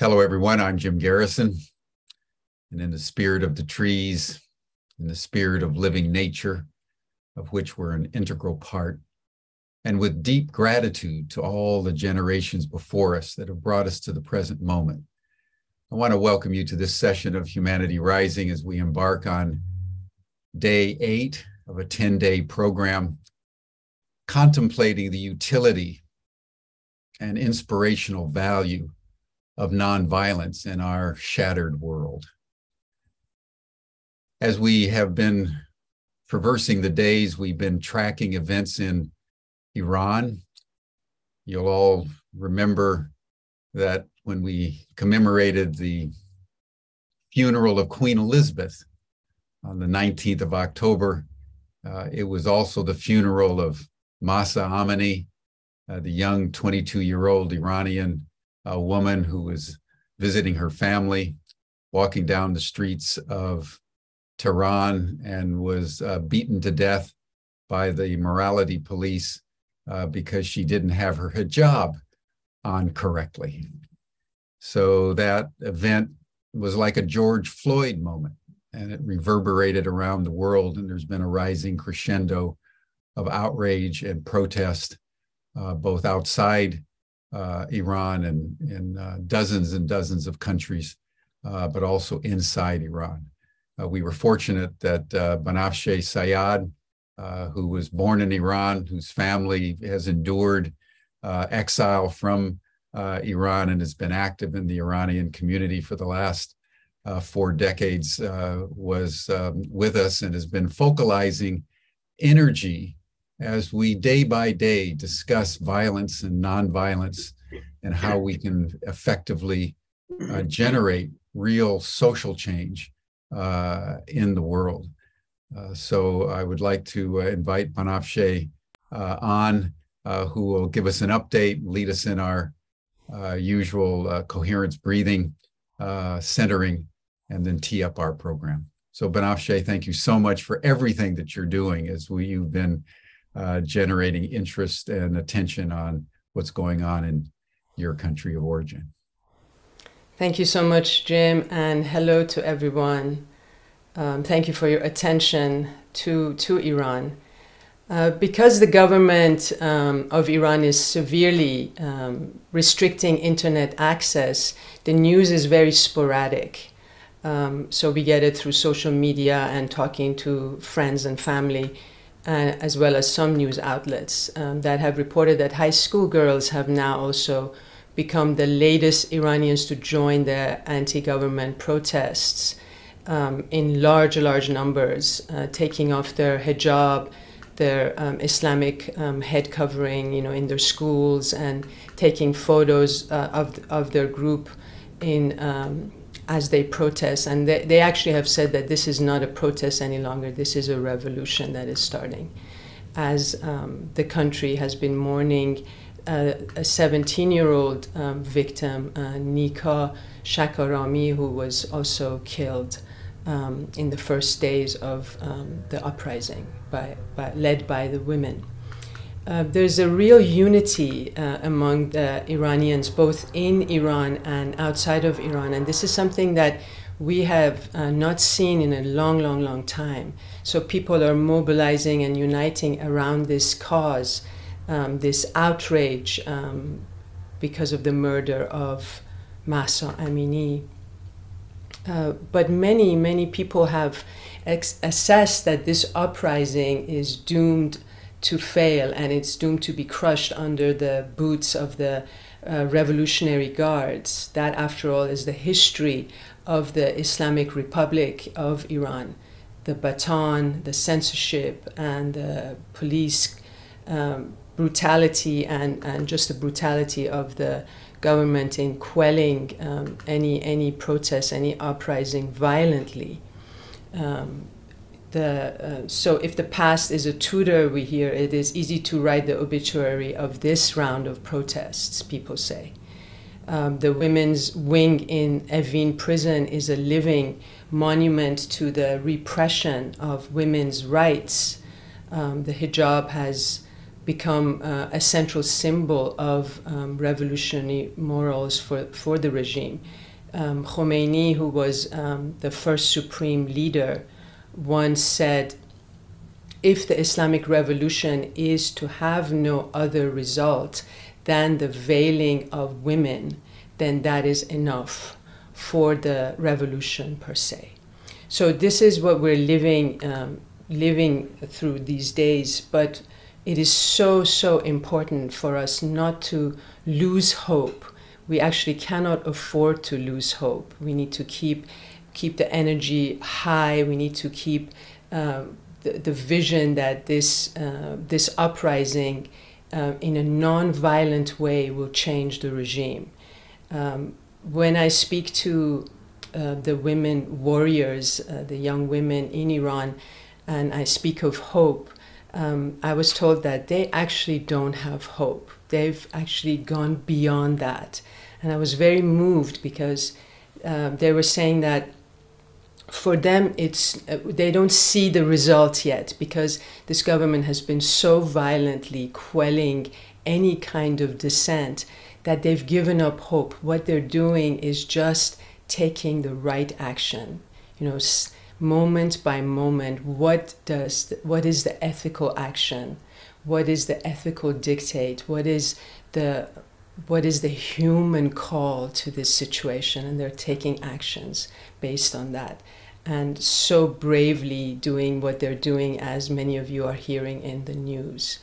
Hello, everyone. I'm Jim Garrison. And in the spirit of the trees, in the spirit of living nature, of which we're an integral part, and with deep gratitude to all the generations before us that have brought us to the present moment, I want to welcome you to this session of Humanity Rising as we embark on day eight of a 10 day program contemplating the utility and inspirational value of nonviolence in our shattered world. As we have been traversing the days, we've been tracking events in Iran. You'll all remember that when we commemorated the funeral of Queen Elizabeth on the 19th of October, uh, it was also the funeral of Mahsa Amini, uh, the young 22 year old Iranian uh, woman who was visiting her family, walking down the streets of Tehran, and was uh, beaten to death by the morality police uh, because she didn't have her hijab on correctly. So that event was like a George Floyd moment, and it reverberated around the world. And there's been a rising crescendo of outrage and protest, uh, both outside uh, Iran and in uh, dozens and dozens of countries, uh, but also inside Iran. Uh, we were fortunate that uh, Banafsheh Sayad, uh, who was born in Iran, whose family has endured exile from Iran and has been active in the Iranian community for the last four decades, was um, with us and has been focalizing energy as we day by day discuss violence and nonviolence and how we can effectively uh, generate real social change uh, in the world. Uh, so I would like to uh, invite Banafsheh uh, on, uh, who will give us an update, lead us in our usual coherence breathing, centering, and then tee up our program. So Banafsheh, thank you so much for everything that you're doing as we, you've been uh, generating interest and attention on what's going on in your country of origin. Thank you so much, Jim, and hello to everyone. Um, thank you for your attention to, to Iran. Uh, because the government um, of Iran is severely um, restricting internet access, the news is very sporadic. Um, so we get it through social media and talking to friends and family uh, as well as some news outlets um, that have reported that high school girls have now also become the latest Iranians to join the anti government protests um, in large, large numbers, uh, taking off their hijab, their um, Islamic um, head covering, you know, in their schools and taking photos uh, of, of their group in um, as they protest. And they, they actually have said that this is not a protest any longer, this is a revolution that is starting. As um, the country has been mourning uh, a 17 year old um, victim, uh, Nika Shakarami, who was also killed um, in the first days of um, the uprising, by, by, led by the women. Uh, there's a real unity uh, among the Iranians, both in Iran and outside of Iran. And this is something that we have uh, not seen in a long, long, long time. So people are mobilizing and uniting around this cause, um, this outrage um, because of the murder of Mahsa Amini. Uh, but many, many people have assessed that this uprising is doomed to fail and it's doomed to be crushed under the boots of the uh, revolutionary guards. That, after all, is the history of the Islamic Republic of Iran. The baton, the censorship, and the police um, brutality, and, and just the brutality of the government in quelling um, any, any protest, any uprising violently. Um, the uh, so if the past is a tutor we hear it is easy to write the obituary of this round of protests people say um, the women's wing in evin prison is a living monument to the repression of women's rights um, the hijab has become uh, a central symbol of um, revolutionary morals for, for the regime. Um, Khomeini, who was um, the first supreme leader, once said, if the Islamic revolution is to have no other result than the veiling of women, then that is enough for the revolution per se. So this is what we're living um, living through these days, but it is so so important for us not to lose hope. We actually cannot afford to lose hope. We need to keep keep the energy high. We need to keep um, the, the vision that this uh, this uprising uh, in a non-violent way will change the regime. Um, when I speak to uh, the women warriors, uh, the young women in Iran, and I speak of hope, um, I was told that they actually don't have hope. They've actually gone beyond that. And I was very moved because uh, they were saying that for them it's uh, they don't see the results yet because this government has been so violently quelling any kind of dissent that they've given up hope. What they're doing is just taking the right action. You know moment by moment what does what is the ethical action? What is the ethical dictate? What is the what is the human call to this situation? And they're taking actions based on that and so bravely doing what they're doing as many of you are hearing in the news.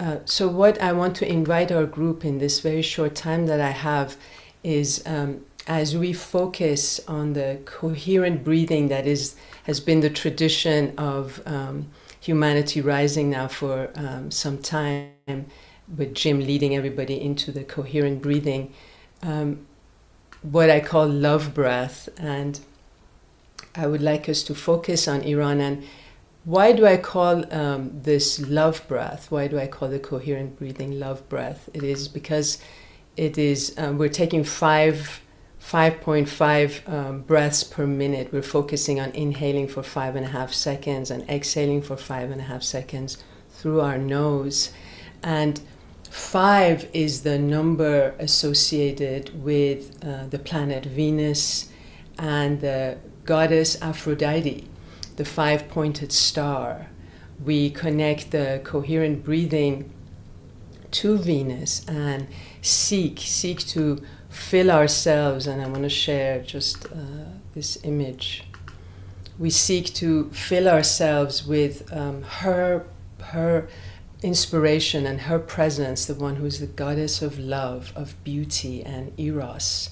Uh, so what i want to invite our group in this very short time that i have is um, as we focus on the coherent breathing that is has been the tradition of um, humanity rising now for um, some time, with Jim leading everybody into the coherent breathing, um, what I call love breath, and I would like us to focus on Iran and why do I call um, this love breath? Why do I call the coherent breathing love breath? It is because it is um, we're taking five 5.5 um, breaths per minute. We're focusing on inhaling for five and a half seconds and exhaling for five and a half seconds through our nose. And five is the number associated with uh, the planet Venus and the goddess Aphrodite, the five pointed star. We connect the coherent breathing to Venus and seek, seek to fill ourselves, and I want to share just uh, this image. We seek to fill ourselves with um, her, her inspiration and her presence, the one who is the goddess of love, of beauty, and eros,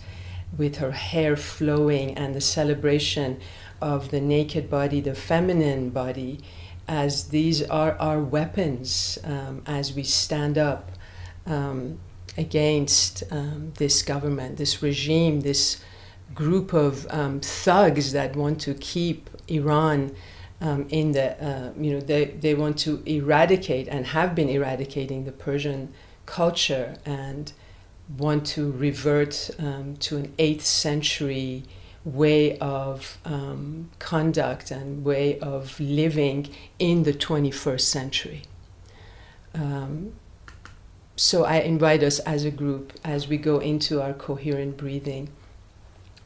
with her hair flowing and the celebration of the naked body, the feminine body, as these are our weapons um, as we stand up. Um, against um, this government, this regime, this group of um, thugs that want to keep Iran um, in the, uh, you know, they, they want to eradicate and have been eradicating the Persian culture and want to revert um, to an 8th century way of um, conduct and way of living in the 21st century. Um, so I invite us as a group, as we go into our coherent breathing,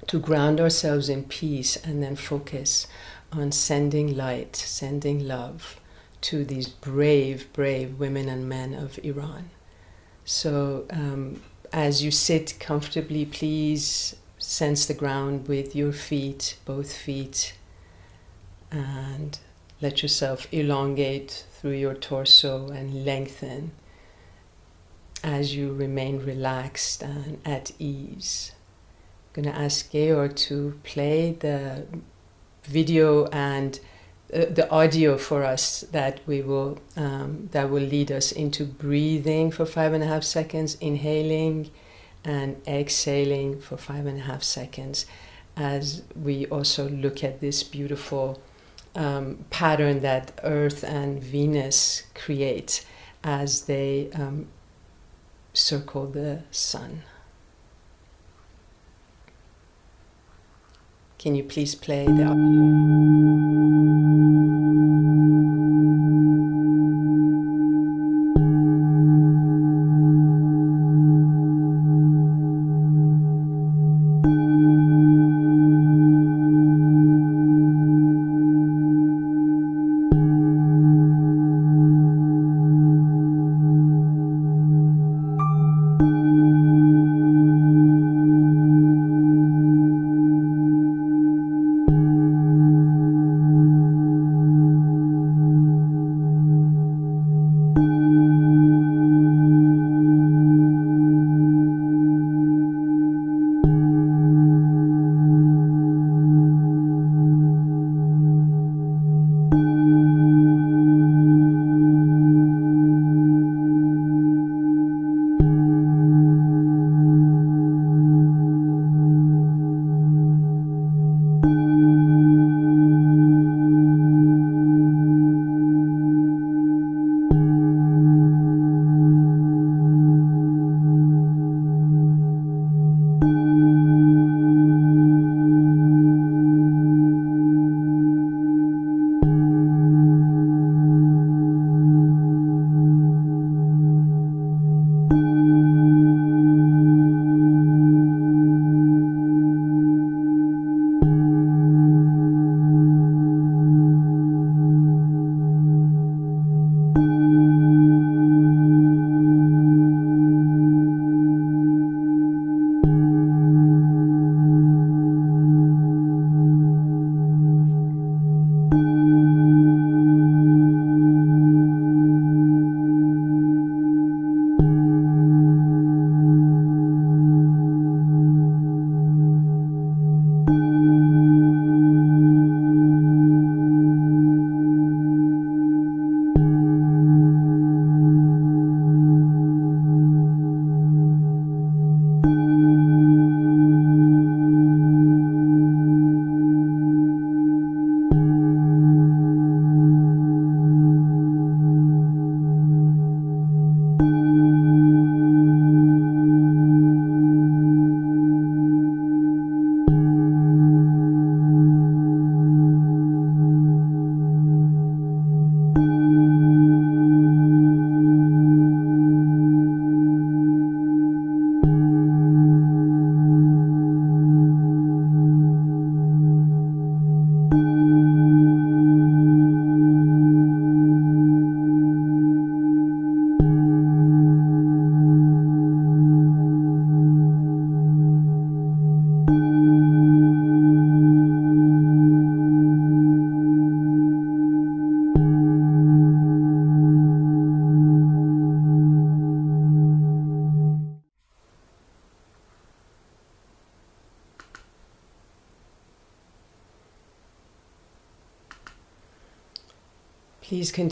to ground ourselves in peace and then focus on sending light, sending love to these brave, brave women and men of Iran. So um, as you sit comfortably, please sense the ground with your feet, both feet, and let yourself elongate through your torso and lengthen as you remain relaxed and at ease. I'm going to ask Georg to play the video and the audio for us that we will um, that will lead us into breathing for five and a half seconds, inhaling and exhaling for five and a half seconds, as we also look at this beautiful um, pattern that Earth and Venus create as they um, circle the sun. Can you please play the audio?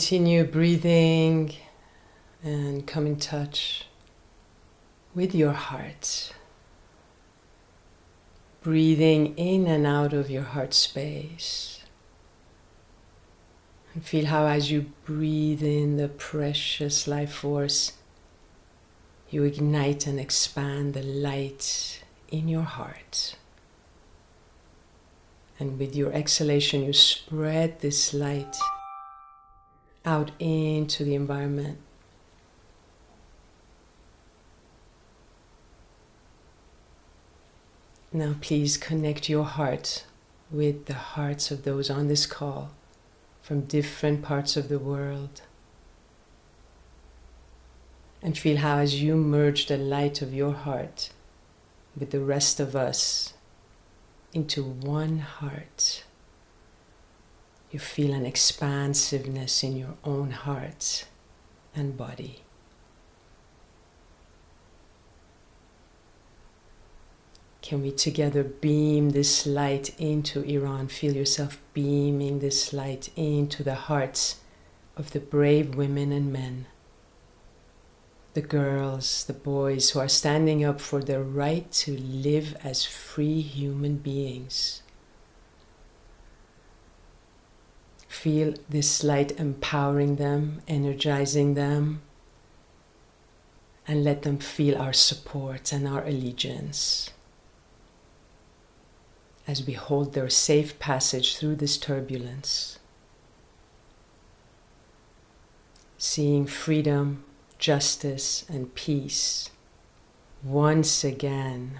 Continue breathing and come in touch with your heart. Breathing in and out of your heart space. And feel how, as you breathe in the precious life force, you ignite and expand the light in your heart. And with your exhalation, you spread this light out into the environment. Now, please connect your heart with the hearts of those on this call from different parts of the world. And feel how, as you merge the light of your heart with the rest of us into one heart, you feel an expansiveness in your own heart and body. Can we together beam this light into Iran? Feel yourself beaming this light into the hearts of the brave women and men, the girls, the boys who are standing up for their right to live as free human beings. Feel this light empowering them, energizing them, and let them feel our support and our allegiance as we hold their safe passage through this turbulence. Seeing freedom, justice, and peace once again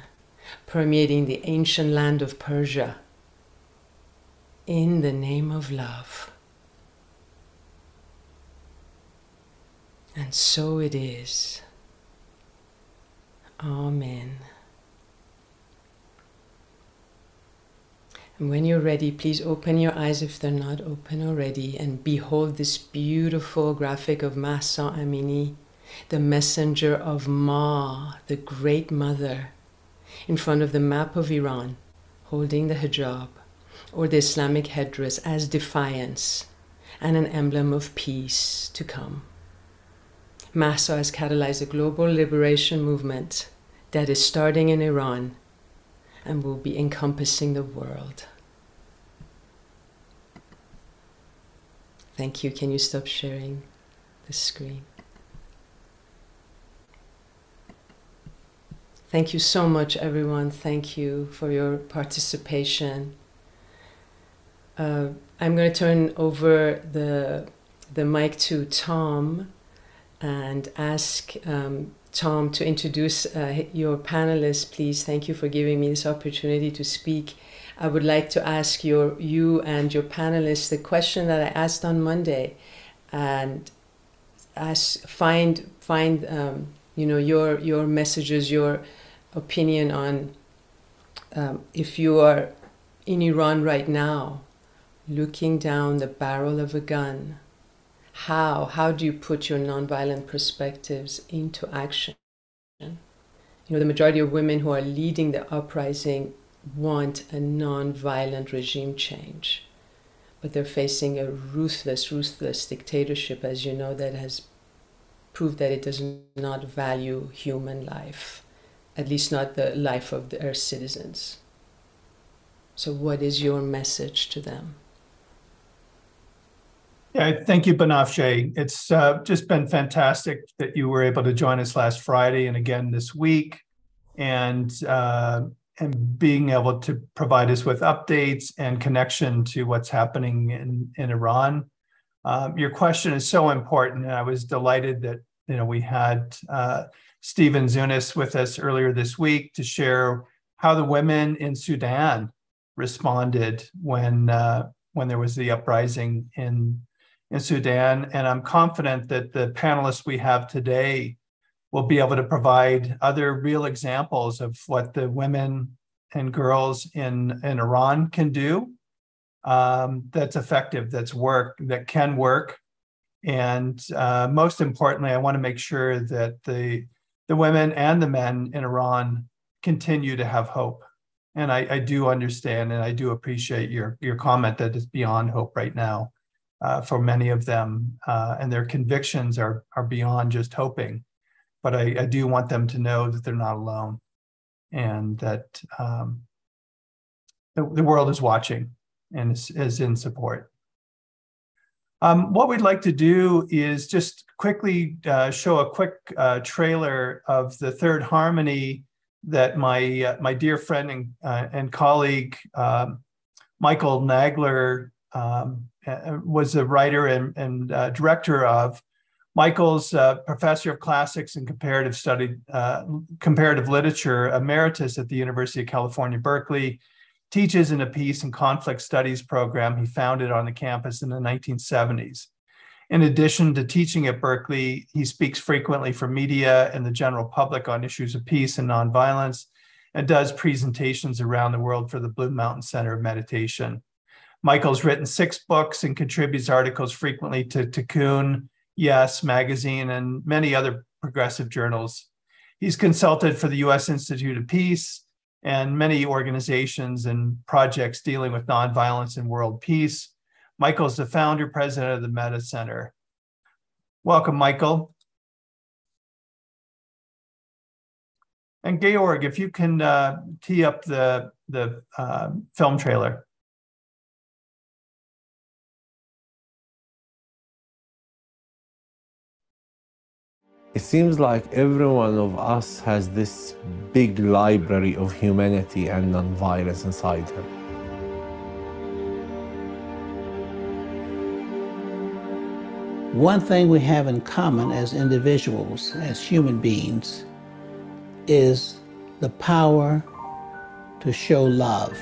permeating the ancient land of Persia in the name of love. And so it is. Amen. And when you're ready, please open your eyes if they're not open already and behold this beautiful graphic of Mahsa Amini, the messenger of Ma, the great mother, in front of the map of Iran, holding the hijab or the Islamic headdress as defiance and an emblem of peace to come. Mahsa has catalyzed a global liberation movement that is starting in Iran and will be encompassing the world. Thank you. Can you stop sharing the screen? Thank you so much, everyone. Thank you for your participation. Uh, I'm going to turn over the, the mic to Tom and ask um, Tom, to introduce uh, your panelists, please. Thank you for giving me this opportunity to speak. I would like to ask your you and your panelists the question that I asked on Monday, and ask find find um, you know your your messages, your opinion on um, if you are in Iran right now, looking down the barrel of a gun. How how do you put your nonviolent perspectives into action? You know the majority of women who are leading the uprising want a nonviolent regime change but they're facing a ruthless ruthless dictatorship as you know that has proved that it does not value human life at least not the life of their citizens. So what is your message to them yeah, thank you, Banafsheh. It's uh, just been fantastic that you were able to join us last Friday and again this week, and uh, and being able to provide us with updates and connection to what's happening in in Iran. Um, your question is so important, and I was delighted that you know we had uh, Stephen Zunes with us earlier this week to share how the women in Sudan responded when uh, when there was the uprising in in Sudan. And I'm confident that the panelists we have today will be able to provide other real examples of what the women and girls in, in Iran can do um, that's effective, that's work, that can work. And uh, most importantly, I want to make sure that the, the women and the men in Iran continue to have hope. And I, I do understand and I do appreciate your, your comment that it's beyond hope right now uh, for many of them, uh, and their convictions are are beyond just hoping. But I, I, do want them to know that they're not alone, and that um, the, the, world is watching and is, is in support. Um, what we'd like to do is just quickly uh, show a quick uh, trailer of the third harmony that my uh, my dear friend and, uh, and colleague um, Michael Nagler um, uh, was a writer and, and uh, director of. Michael's uh, professor of classics and comparative study, uh, comparative literature emeritus at the University of California, Berkeley, teaches in a peace and conflict studies program he founded on the campus in the 1970s. In addition to teaching at Berkeley, he speaks frequently for media and the general public on issues of peace and nonviolence and does presentations around the world for the Blue Mountain Center of Meditation. Michael's written six books and contributes articles frequently to Tikkun, Yes magazine, and many other progressive journals. He's consulted for the U.S. Institute of Peace and many organizations and projects dealing with nonviolence and world peace. Michael's the founder, president of the Metta Center. Welcome, Michael. And Georg, if you can uh, tee up the, the uh, film trailer. It seems like every one of us has this big library of humanity and nonviolence inside him. One thing we have in common as individuals, as human beings, is the power to show love.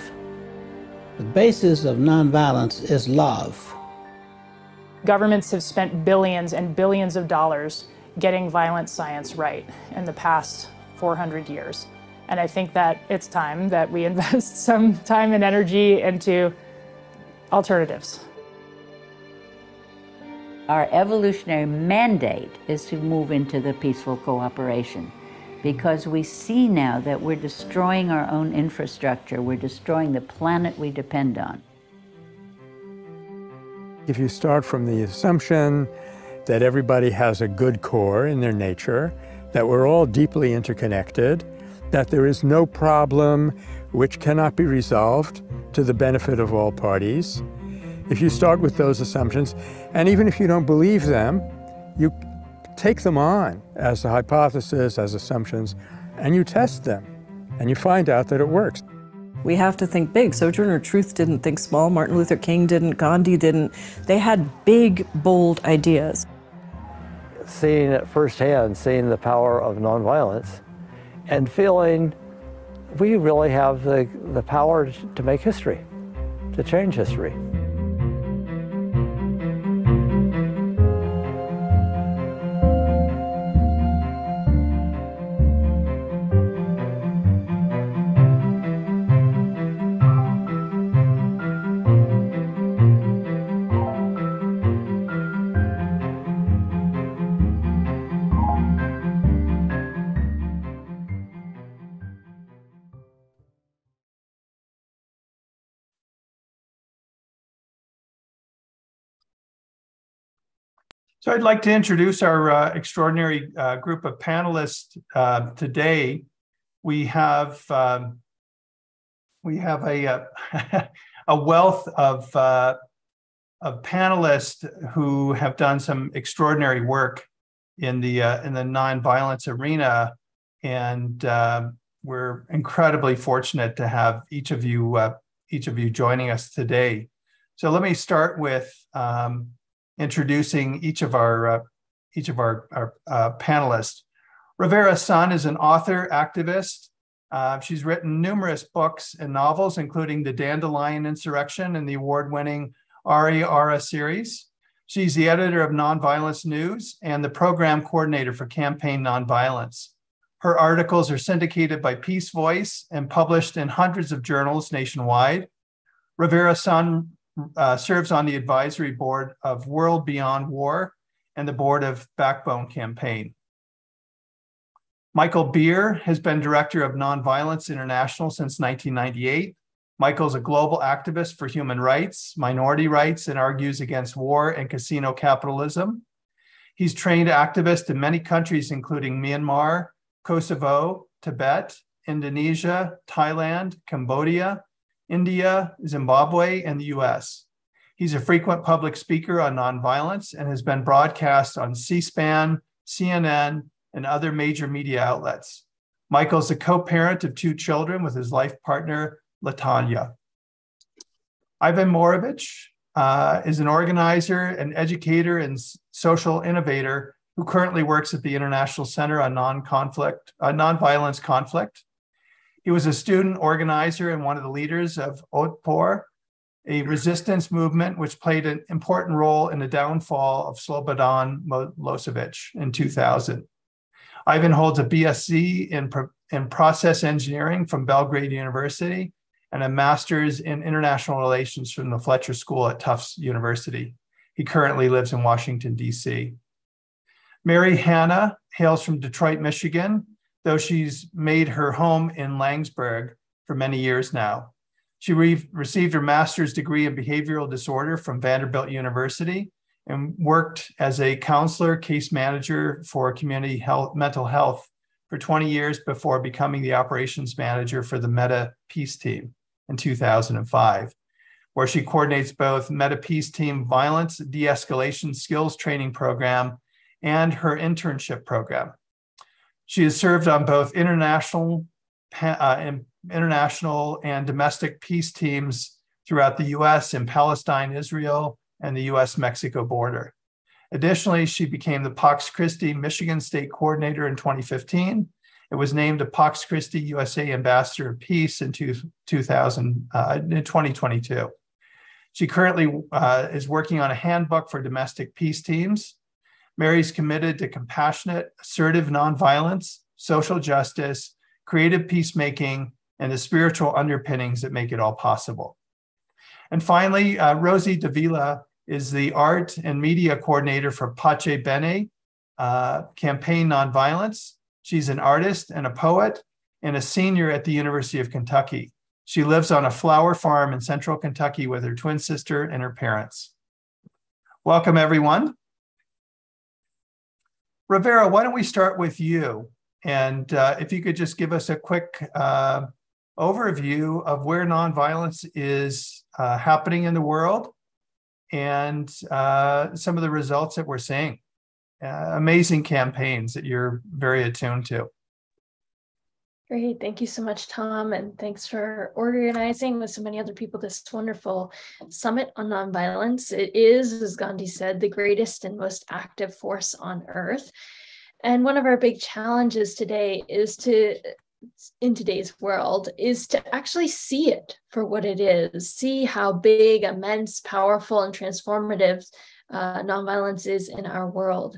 The basis of nonviolence is love. Governments have spent billions and billions of dollars getting violent science right in the past 400 years. And I think that it's time that we invest some time and energy into alternatives. Our evolutionary mandate is to move into the peaceful cooperation because we see now that we're destroying our own infrastructure, we're destroying the planet we depend on. If you start from the assumption that everybody has a good core in their nature, that we're all deeply interconnected, that there is no problem which cannot be resolved to the benefit of all parties. If you start with those assumptions, and even if you don't believe them, you take them on as a hypothesis, as assumptions, and you test them, and you find out that it works. We have to think big. Sojourner Truth didn't think small, Martin Luther King didn't, Gandhi didn't. They had big, bold ideas seeing it firsthand, seeing the power of nonviolence, and feeling we really have the, the power to make history, to change history. So I'd like to introduce our uh, extraordinary uh, group of panelists uh, today. We have um, we have a uh, a wealth of uh, of panelists who have done some extraordinary work in the uh, in the nonviolence arena, and we're incredibly fortunate to have each of you each of you joining us today. So let me start with. Um, introducing each of our uh, each of our, our uh, panelists. Rivera Sun is an author, activist. Uh, she's written numerous books and novels, including The Dandelion Insurrection and the award-winning Ari Ara series. She's the editor of Nonviolence News and the program coordinator for Campaign Nonviolence. Her articles are syndicated by Peace Voice and published in hundreds of journals nationwide. Rivera Sun uh, serves on the advisory board of World Beyond War and the board of Backbone Campaign. Michael Beer has been director of Nonviolence International since 1998. Michael's a global activist for human rights, minority rights, and argues against war and casino capitalism. He's trained activists in many countries, including Myanmar, Kosovo, Tibet, Indonesia, Thailand, Cambodia, India, Zimbabwe, and the US. He's a frequent public speaker on nonviolence and has been broadcast on C SPAN, CNN, and other major media outlets. Michael's a co parent of two children with his life partner, Latanya. Ivan Marovic uh, is an organizer, an educator, and social innovator who currently works at the International Center on Non-Conflict, uh, Nonviolence Conflict. He was a student organizer and one of the leaders of Otpor, a resistance movement which played an important role in the downfall of Slobodan Milosevic in 2000. Ivan holds a BSc in, in process engineering from Belgrade University and a master's in international relations from the Fletcher School at Tufts University. He currently lives in Washington, D.C. Mary Hanna hails from Detroit, Michigan, though she's made her home in Laingsburg for many years now. She re- received her master's degree in behavioral disorder from Vanderbilt University and worked as a counselor, case manager for community health, mental health for 20 years before becoming the operations manager for the Meta Peace Team in 2005, where she coordinates both Meta Peace Team violence de escalation skills training program and her internship program. She has served on both international, uh, international and domestic peace teams throughout the US in Palestine, Israel, and the US Mexico border. Additionally, she became the Pax Christi Michigan State Coordinator in 2015. It was named a Pax Christi USA Ambassador of Peace in two, 2000, uh, in 2022. She currently uh, is working on a handbook for domestic peace teams Mary's committed to compassionate, assertive nonviolence, social justice, creative peacemaking, and the spiritual underpinnings that make it all possible. And finally, uh, Rosie Davila is the art and media coordinator for Pace Bene, uh, Campaign Nonviolence. She's an artist and a poet and a senior at the University of Kentucky. She lives on a flower farm in central Kentucky with her twin sister and her parents. Welcome, everyone. Rivera, why don't we start with you? And uh, if you could just give us a quick uh, overview of where nonviolence is uh, happening in the world and uh, some of the results that we're seeing. Uh, amazing campaigns that you're very attuned to. Great. Thank you so much, Tom. And thanks for organizing with so many other people this wonderful summit on nonviolence. It is, as Gandhi said, the greatest and most active force on earth. And one of our big challenges today is to, in today's world, is to actually see it for what it is, see how big, immense, powerful, and transformative uh, nonviolence is in our world.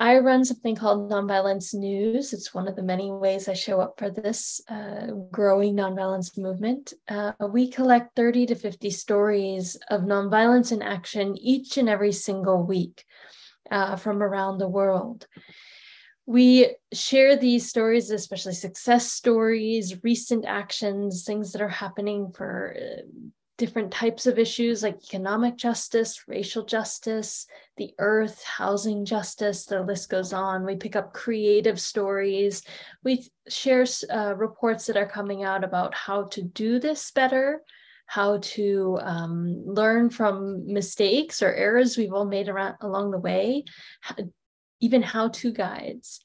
I run something called Nonviolence News. It's one of the many ways I show up for this uh, growing nonviolence movement. Uh, we collect 30 to 50 stories of nonviolence in action each and every single week uh, from around the world. We share these stories, especially success stories, recent actions, things that are happening for uh, different types of issues like economic justice, racial justice, the earth, housing justice, the list goes on. We pick up creative stories. We share uh, reports that are coming out about how to do this better, how to um, learn from mistakes or errors we've all made around, along the way, even how to guides.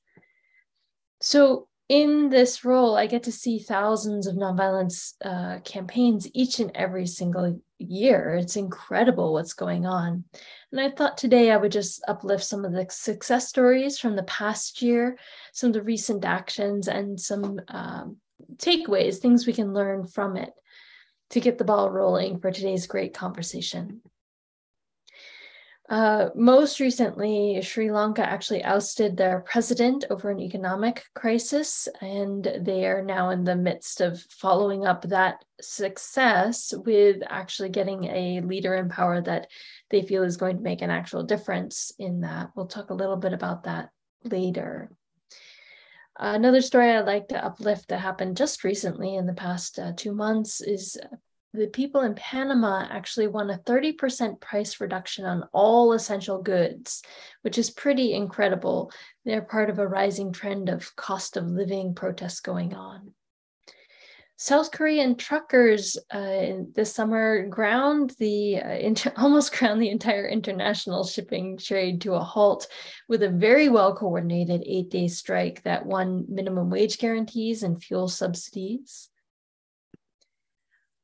So in this role, I get to see thousands of nonviolence uh, campaigns each and every single year. It's incredible what's going on. And I thought today I would just uplift some of the success stories from the past year, some of the recent actions, and some um, takeaways, things we can learn from it to get the ball rolling for today's great conversation. Uh, most recently, Sri Lanka actually ousted their president over an economic crisis, and they are now in the midst of following up that success with actually getting a leader in power that they feel is going to make an actual difference in that. We'll talk a little bit about that later. Another story I'd like to uplift that happened just recently in the past uh, two months is the people in Panama actually won a 30% price reduction on all essential goods, which is pretty incredible. They're part of a rising trend of cost of living protests going on. South Korean truckers uh, this summer ground the uh, almost ground the entire international shipping trade to a halt with a very well coordinated eight day strike that won minimum wage guarantees and fuel subsidies.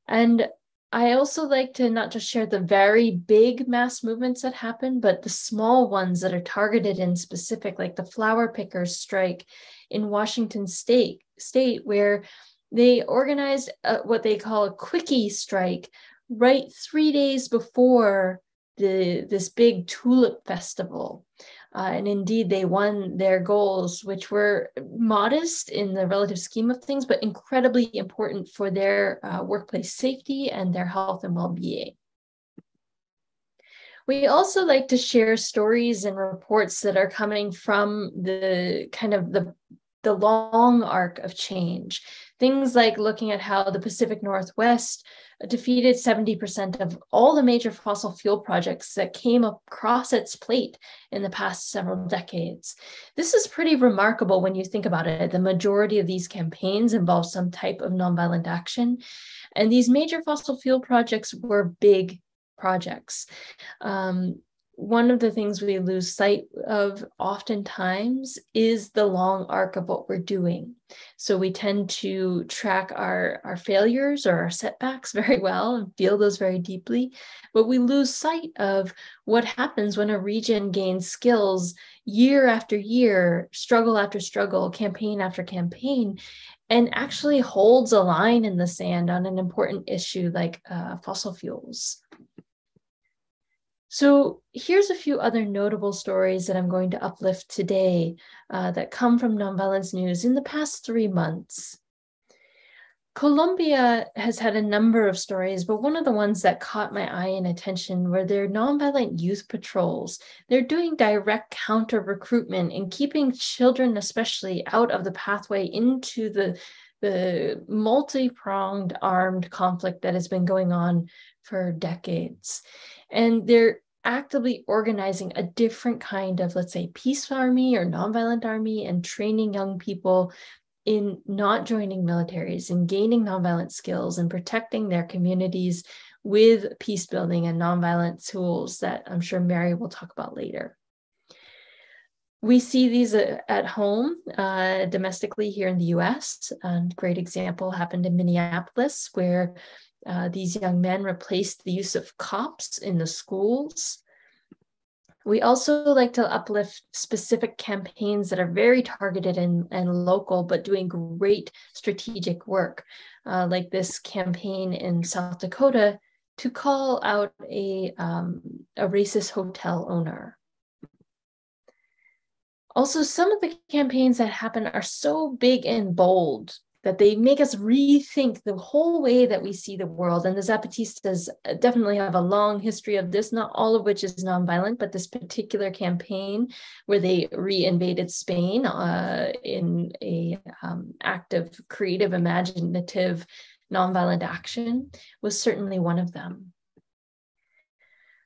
And I also like to not just share the very big mass movements that happen, but the small ones that are targeted in specific, like the flower pickers strike in Washington state, state where they organized a, what they call a quickie strike right three days before the this big tulip festival. Uh, and indeed, they won their goals, which were modest in the relative scheme of things, but incredibly important for their uh, workplace safety and their health and well being. We also like to share stories and reports that are coming from the kind of the, the long arc of change. Things like looking at how the Pacific Northwest defeated 70% of all the major fossil fuel projects that came across its plate in the past several decades. This is pretty remarkable when you think about it. The majority of these campaigns involve some type of nonviolent action. And these major fossil fuel projects were big projects. Um, one of the things we lose sight of oftentimes is the long arc of what we're doing. So we tend to track our, our failures or our setbacks very well and feel those very deeply, but we lose sight of what happens when a region gains skills year after year, struggle after struggle, campaign after campaign, and actually holds a line in the sand on an important issue like uh, fossil fuels. So here's a few other notable stories that I'm going to uplift today uh, that come from Nonviolence News in the past three months. Colombia has had a number of stories, but one of the ones that caught my eye and attention were their nonviolent youth patrols. They're doing direct counter recruitment and keeping children, especially, out of the pathway into the, the multi pronged armed conflict that has been going on for decades. And they're actively organizing a different kind of, let's say, peace army or nonviolent army and training young people in not joining militaries and gaining nonviolent skills and protecting their communities with peace building and nonviolent tools that I'm sure Mary will talk about later. We see these uh, at home uh, domestically here in the US. A great example happened in Minneapolis, where uh, these young men replaced the use of cops in the schools. We also like to uplift specific campaigns that are very targeted and, and local, but doing great strategic work, uh, like this campaign in South Dakota to call out a, um, a racist hotel owner. Also, some of the campaigns that happen are so big and bold that they make us rethink the whole way that we see the world. And the Zapatistas definitely have a long history of this, not all of which is nonviolent, but this particular campaign where they re-invaded Spain uh, in a um, act of creative, imaginative, nonviolent action was certainly one of them.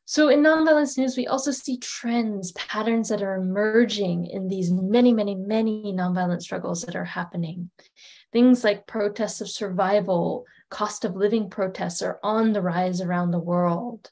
So in nonviolence news, we also see trends, patterns that are emerging in these many, many, many nonviolent struggles that are happening. Things like protests of survival, cost of living protests are on the rise around the world.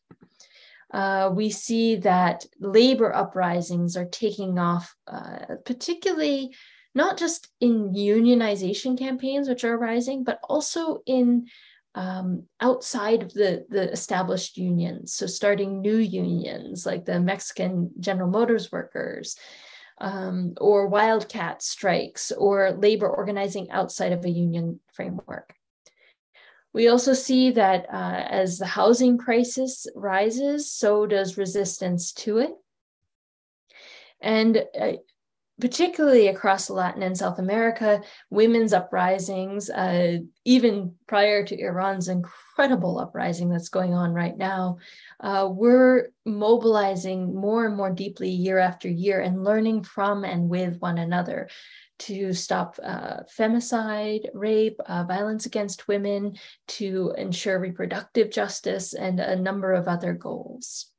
Uh, we see that labor uprisings are taking off, uh, particularly not just in unionization campaigns, which are rising, but also in um, outside of the, the established unions. So starting new unions like the Mexican General Motors workers, um, or wildcat strikes or labor organizing outside of a union framework. We also see that uh, as the housing crisis rises, so does resistance to it. And uh, particularly across Latin and South America, women's uprisings, uh, even prior to Iran's incredible uprising that's going on right now, uh, we're mobilizing more and more deeply year after year and learning from and with one another to stop uh, femicide, rape, uh, violence against women, to ensure reproductive justice, and a number of other goals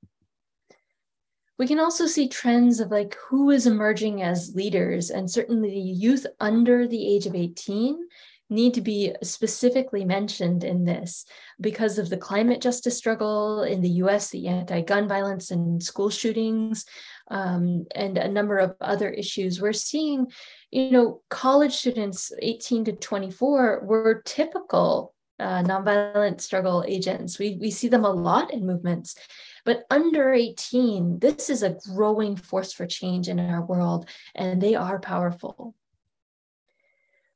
we can also see trends of like who is emerging as leaders and certainly youth under the age of 18 need to be specifically mentioned in this because of the climate justice struggle in the US, the anti gun violence and school shootings, um, and a number of other issues. We're seeing, you know, college students 18 to 24 were typical uh, nonviolent struggle agents. We, we see them a lot in movements. But under 18, this is a growing force for change in our world, and they are powerful.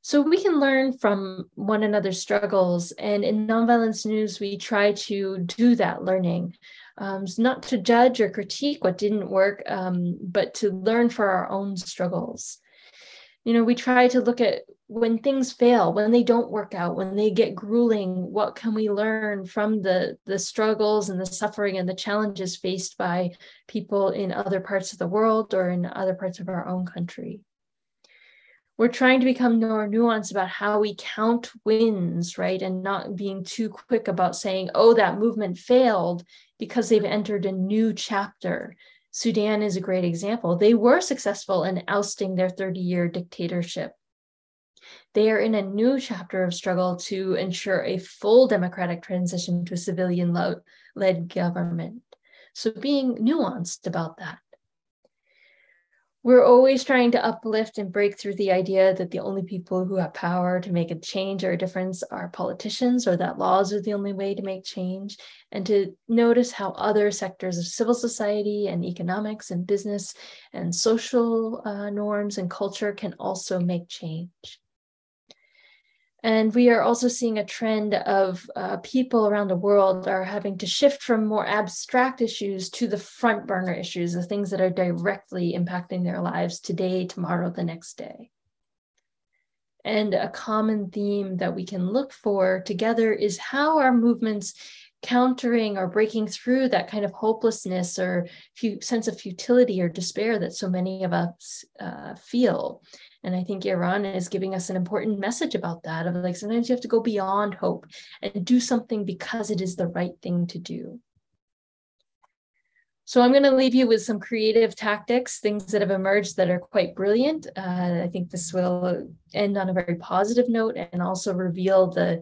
So we can learn from one another's struggles. And in Nonviolence News, we try to do that learning. Um, not to judge or critique what didn't work, um, but to learn for our own struggles you know we try to look at when things fail when they don't work out when they get grueling what can we learn from the the struggles and the suffering and the challenges faced by people in other parts of the world or in other parts of our own country we're trying to become more nuanced about how we count wins right and not being too quick about saying oh that movement failed because they've entered a new chapter Sudan is a great example. They were successful in ousting their 30 year dictatorship. They are in a new chapter of struggle to ensure a full democratic transition to a civilian led government. So, being nuanced about that. We're always trying to uplift and break through the idea that the only people who have power to make a change or a difference are politicians or that laws are the only way to make change. And to notice how other sectors of civil society and economics and business and social uh, norms and culture can also make change and we are also seeing a trend of uh, people around the world are having to shift from more abstract issues to the front burner issues, the things that are directly impacting their lives today, tomorrow, the next day. And a common theme that we can look for together is how our movements countering or breaking through that kind of hopelessness or sense of futility or despair that so many of us uh, feel and I think Iran is giving us an important message about that of like sometimes you have to go beyond hope and do something because it is the right thing to do. So I'm going to leave you with some creative tactics, things that have emerged that are quite brilliant. Uh, I think this will end on a very positive note and also reveal the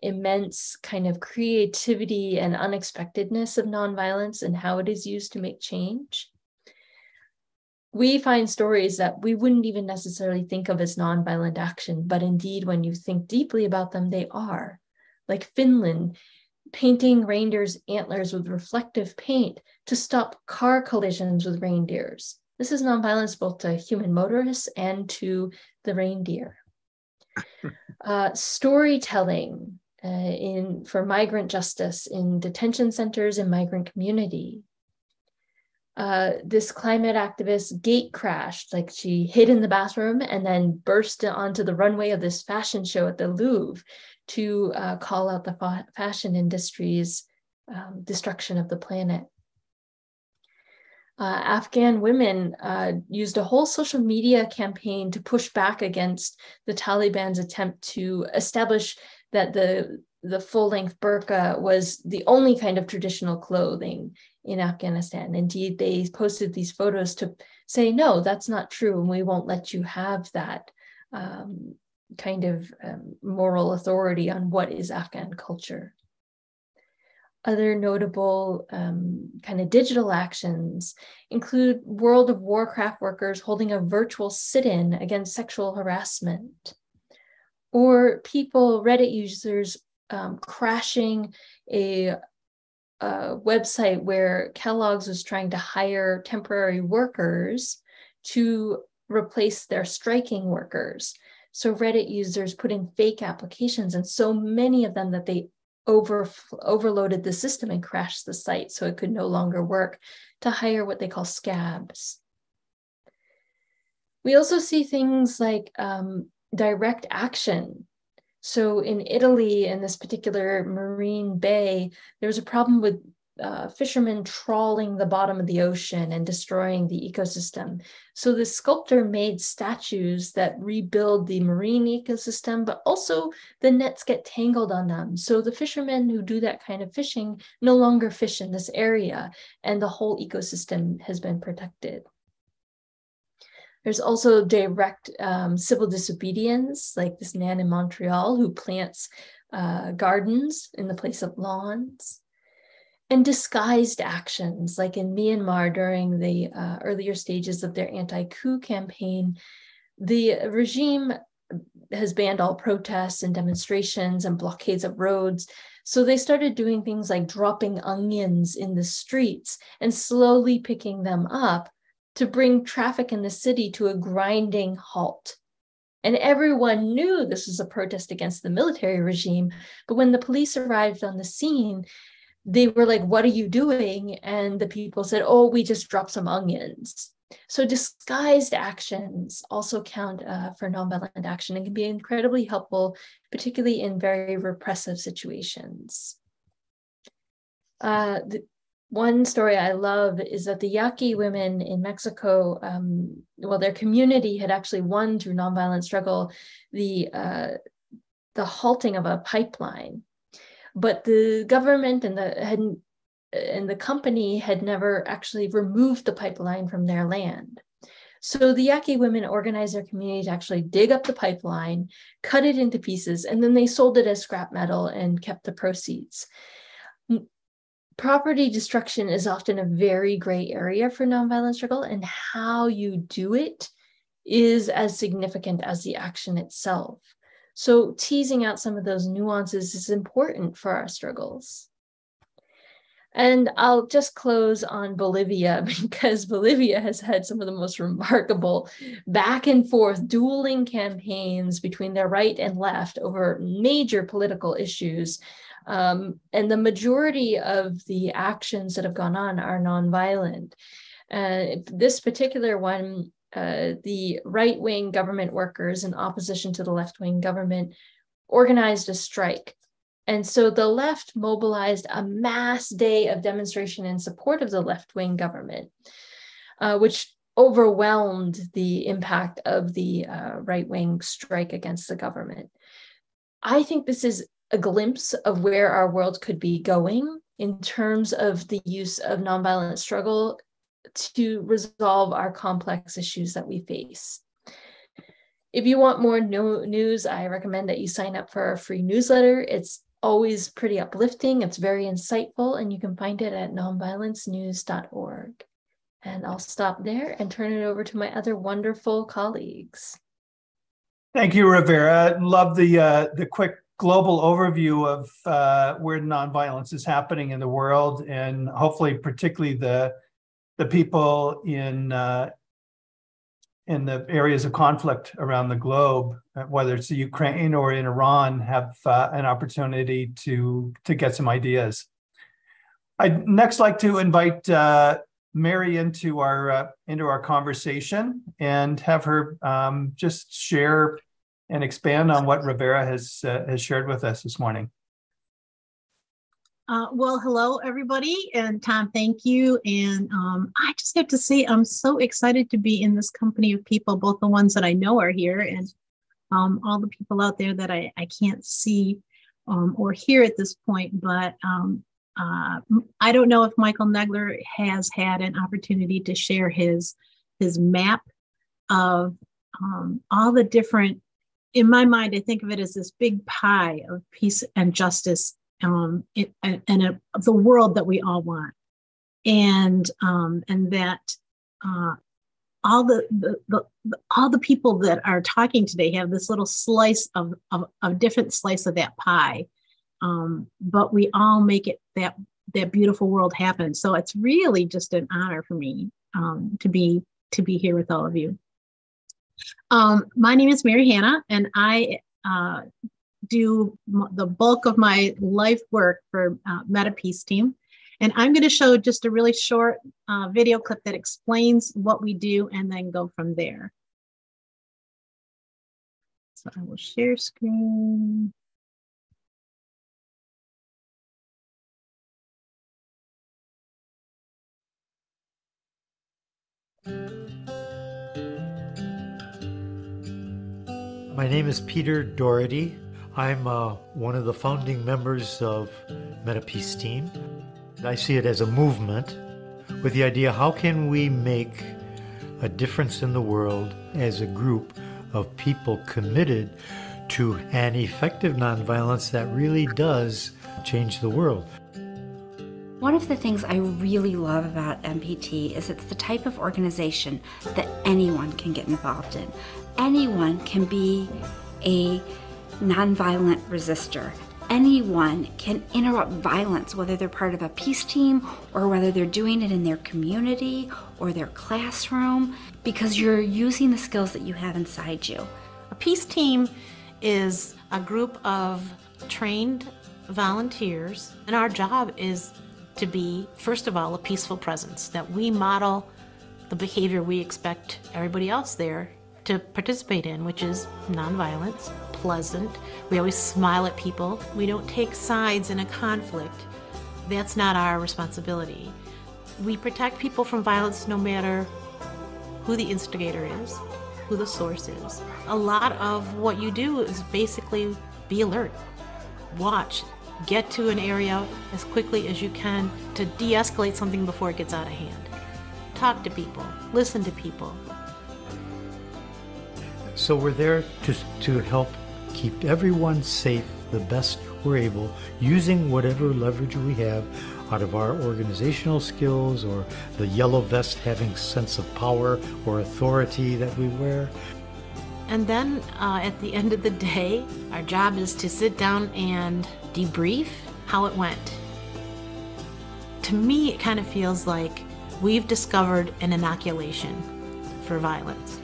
immense kind of creativity and unexpectedness of nonviolence and how it is used to make change we find stories that we wouldn't even necessarily think of as nonviolent action, but indeed, when you think deeply about them, they are. Like Finland painting reindeers' antlers with reflective paint to stop car collisions with reindeers. This is nonviolence both to human motorists and to the reindeer. Uh, storytelling uh, in for migrant justice in detention centers and migrant community uh, this climate activist gate crashed. Like she hid in the bathroom and then burst onto the runway of this fashion show at the Louvre to uh, call out the fa- fashion industry's um, destruction of the planet. Uh, Afghan women uh, used a whole social media campaign to push back against the Taliban's attempt to establish that the the full length burqa was the only kind of traditional clothing in Afghanistan. Indeed, they posted these photos to say, no, that's not true, and we won't let you have that um, kind of um, moral authority on what is Afghan culture. Other notable um, kind of digital actions include World of Warcraft workers holding a virtual sit in against sexual harassment, or people, Reddit users, um, crashing a a website where Kellogg's was trying to hire temporary workers to replace their striking workers. So Reddit users put in fake applications, and so many of them that they over overloaded the system and crashed the site, so it could no longer work to hire what they call scabs. We also see things like um, direct action. So in Italy, in this particular marine bay, there was a problem with uh, fishermen trawling the bottom of the ocean and destroying the ecosystem. So the sculptor made statues that rebuild the marine ecosystem, but also the nets get tangled on them. So the fishermen who do that kind of fishing no longer fish in this area, and the whole ecosystem has been protected. There's also direct um, civil disobedience, like this man in Montreal who plants uh, gardens in the place of lawns and disguised actions, like in Myanmar during the uh, earlier stages of their anti coup campaign. The regime has banned all protests and demonstrations and blockades of roads. So they started doing things like dropping onions in the streets and slowly picking them up to bring traffic in the city to a grinding halt. And everyone knew this was a protest against the military regime. But when the police arrived on the scene, they were like, What are you doing? And the people said, Oh, we just dropped some onions. So disguised actions also count uh, for nonviolent action and can be incredibly helpful, particularly in very repressive situations. Uh, the, one story I love is that the Yaqui women in Mexico, um, well, their community had actually won through nonviolent struggle the uh, the halting of a pipeline but the government and the had and the company had never actually removed the pipeline from their land. So the Yaqui women organized their community to actually dig up the pipeline, cut it into pieces, and then they sold it as scrap metal and kept the proceeds. Property destruction is often a very gray area for nonviolent struggle, and how you do it is as significant as the action itself. So teasing out some of those nuances is important for our struggles. And I'll just close on Bolivia because Bolivia has had some of the most remarkable back and forth dueling campaigns between their right and left over major political issues. Um, and the majority of the actions that have gone on are nonviolent. Uh, this particular one uh, the right wing government workers in opposition to the left wing government organized a strike. And so the left mobilized a mass day of demonstration in support of the left wing government, uh, which overwhelmed the impact of the uh, right wing strike against the government. I think this is a glimpse of where our world could be going in terms of the use of nonviolent struggle to resolve our complex issues that we face. If you want more no news, I recommend that you sign up for our free newsletter. It's always pretty uplifting, it's very insightful, and you can find it at nonviolencenews.org. And I'll stop there and turn it over to my other wonderful colleagues. Thank you, Rivera. Love the uh, the quick global overview of uh, where nonviolence is happening in the world, and hopefully, particularly the the people in uh, in the areas of conflict around the globe, uh, whether it's Ukraine or in Iran, have uh, an opportunity to to get some ideas. I'd next like to invite uh, Mary into our uh, into our conversation and have her um, just share and expand on what Rivera has uh, has shared with us this morning. Uh, well, hello, everybody. And Tom, thank you. And um, I just have to say, I'm so excited to be in this company of people, both the ones that I know are here and um, all the people out there that I, I can't see um, or hear at this point. But um, uh, I don't know if Michael Nagler has had an opportunity to share his, his map of um, all the different, in my mind, I think of it as this big pie of peace and justice um, it, and a, the world that we all want, and um, and that uh, all the, the, the, all the people that are talking today have this little slice of of, of different slice of that pie, um, but we all make it that that beautiful world happen. So it's really just an honor for me um, to be to be here with all of you. Um, my name is Mary Hanna, and I uh, do the bulk of my life work for uh, Meta Peace Team. And I'm going to show just a really short uh, video clip that explains what we do and then go from there. So I will share screen. My name is Peter Doherty. I'm uh, one of the founding members of MetaPeace Team. I see it as a movement with the idea how can we make a difference in the world as a group of people committed to an effective nonviolence that really does change the world. One of the things I really love about MPT is it's the type of organization that anyone can get involved in. Anyone can be a nonviolent resistor. Anyone can interrupt violence, whether they're part of a peace team or whether they're doing it in their community or their classroom, because you're using the skills that you have inside you. A peace team is a group of trained volunteers, and our job is to be, first of all, a peaceful presence, that we model the behavior we expect everybody else there to participate in, which is nonviolence, pleasant. We always smile at people. We don't take sides in a conflict. That's not our responsibility. We protect people from violence no matter who the instigator is, who the source is. A lot of what you do is basically be alert, watch, get to an area as quickly as you can to de escalate something before it gets out of hand. Talk to people, listen to people. So we're there to, to help keep everyone safe the best we're able, using whatever leverage we have out of our organizational skills or the yellow vest having sense of power or authority that we wear. And then uh, at the end of the day, our job is to sit down and debrief how it went. To me, it kind of feels like we've discovered an inoculation for violence.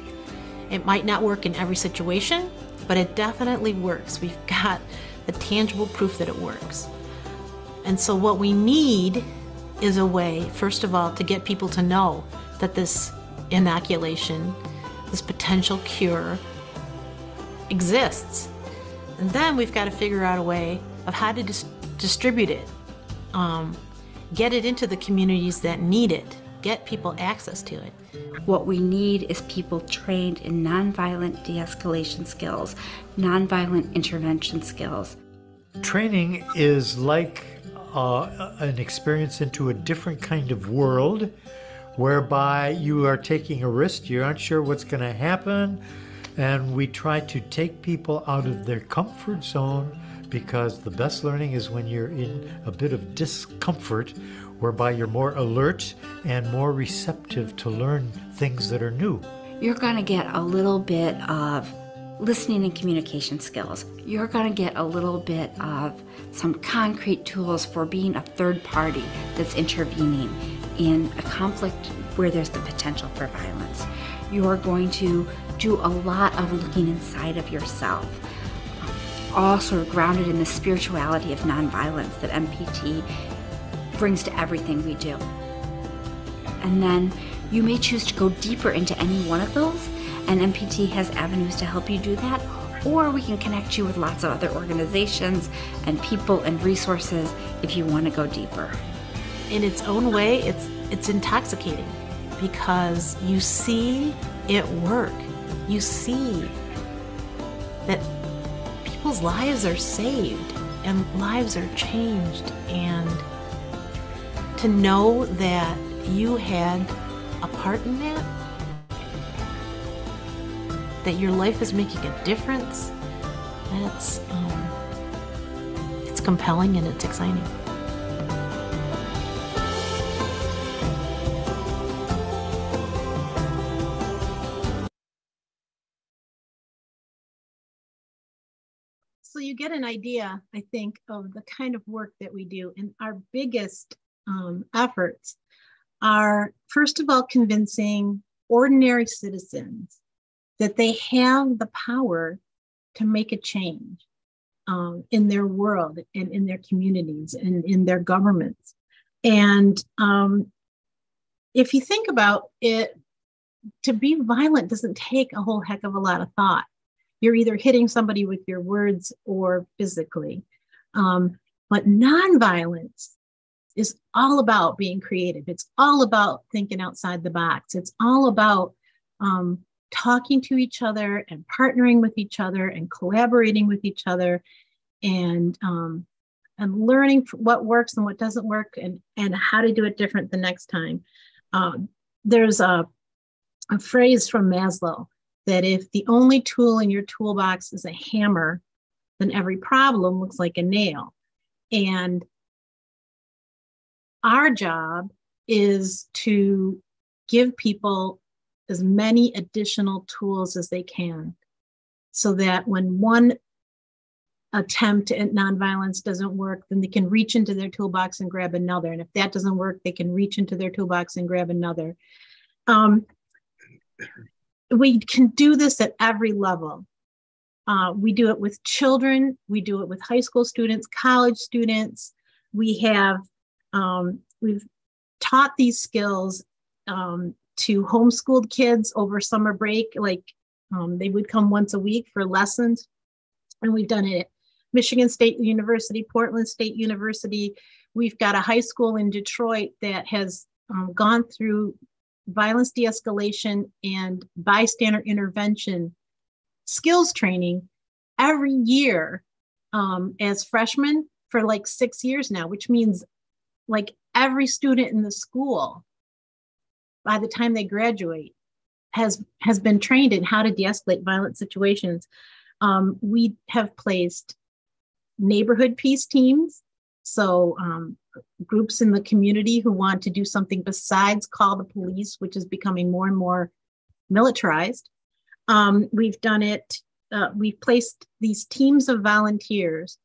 It might not work in every situation, but it definitely works. We've got the tangible proof that it works. And so, what we need is a way, first of all, to get people to know that this inoculation, this potential cure, exists. And then we've got to figure out a way of how to dis- distribute it, um, get it into the communities that need it, get people access to it. What we need is people trained in nonviolent de escalation skills, nonviolent intervention skills. Training is like uh, an experience into a different kind of world whereby you are taking a risk, you aren't sure what's going to happen, and we try to take people out of their comfort zone because the best learning is when you're in a bit of discomfort, whereby you're more alert and more receptive to learn things that are new. You're going to get a little bit of listening and communication skills. You're going to get a little bit of some concrete tools for being a third party that's intervening in a conflict where there's the potential for violence. You're going to do a lot of looking inside of yourself, um, all sort of grounded in the spirituality of nonviolence that MPT brings to everything we do. And then you may choose to go deeper into any one of those, and MPT has avenues to help you do that, or we can connect you with lots of other organizations and people and resources if you want to go deeper. In its own way, it's it's intoxicating because you see it work. You see that people's lives are saved and lives are changed and to know that you had a part in that? That your life is making a difference? That's um, it's compelling and it's exciting. So you get an idea i think of the kind of work that we do. And our biggest um, efforts are first of all convincing ordinary citizens that they have the power to make a change um, in their world and in their communities and in their governments. And um, if you think about it, to be violent doesn't take a whole heck of a lot of thought you're either hitting somebody with your words or physically. Um, but nonviolence is all about being creative. It's all about thinking outside the box. It's all about um, talking to each other and partnering with each other and collaborating with each other and um, and learning what works and what doesn't work and and how to do it different the next time. Um, there's a, a phrase from Maslow that if the only tool in your toolbox is a hammer, then every problem looks like a nail. And our job is to give people as many additional tools as they can so that when one attempt at nonviolence doesn't work, then they can reach into their toolbox and grab another. And if that doesn't work, they can reach into their toolbox and grab another. Um, we can do this at every level. Uh, we do it with children, we do it with high school students, college students. We have um, we've taught these skills um, to homeschooled kids over summer break. Like um, they would come once a week for lessons, and we've done it at Michigan State University, Portland State University. We've got a high school in Detroit that has um, gone through violence de-escalation and bystander intervention skills training every year um, as freshmen for like six years now, which means like every student in the school by the time they graduate has has been trained in how to de-escalate violent situations. Um, we have placed neighborhood peace teams. So um, groups in the community who want to do something besides call the police which is becoming more and more militarized. Um, we've done it uh, we've placed these teams of volunteers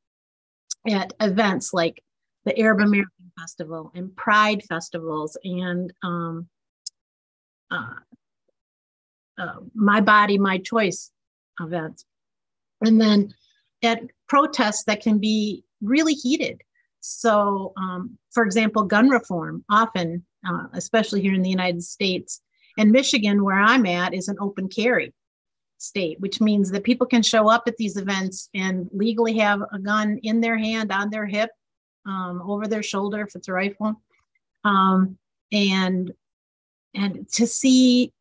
at events like the arab american Festival and Pride festivals and um, uh, uh, My Body, My Choice events. And then at protests that can be really heated. So, um, for example, gun reform, often, uh, especially here in the United States, and Michigan, where I'm at, is an open carry state, which means that people can show up at these events and legally have a gun in their hand, on their hip, um, over their shoulder if it's a rifle, um, and and to see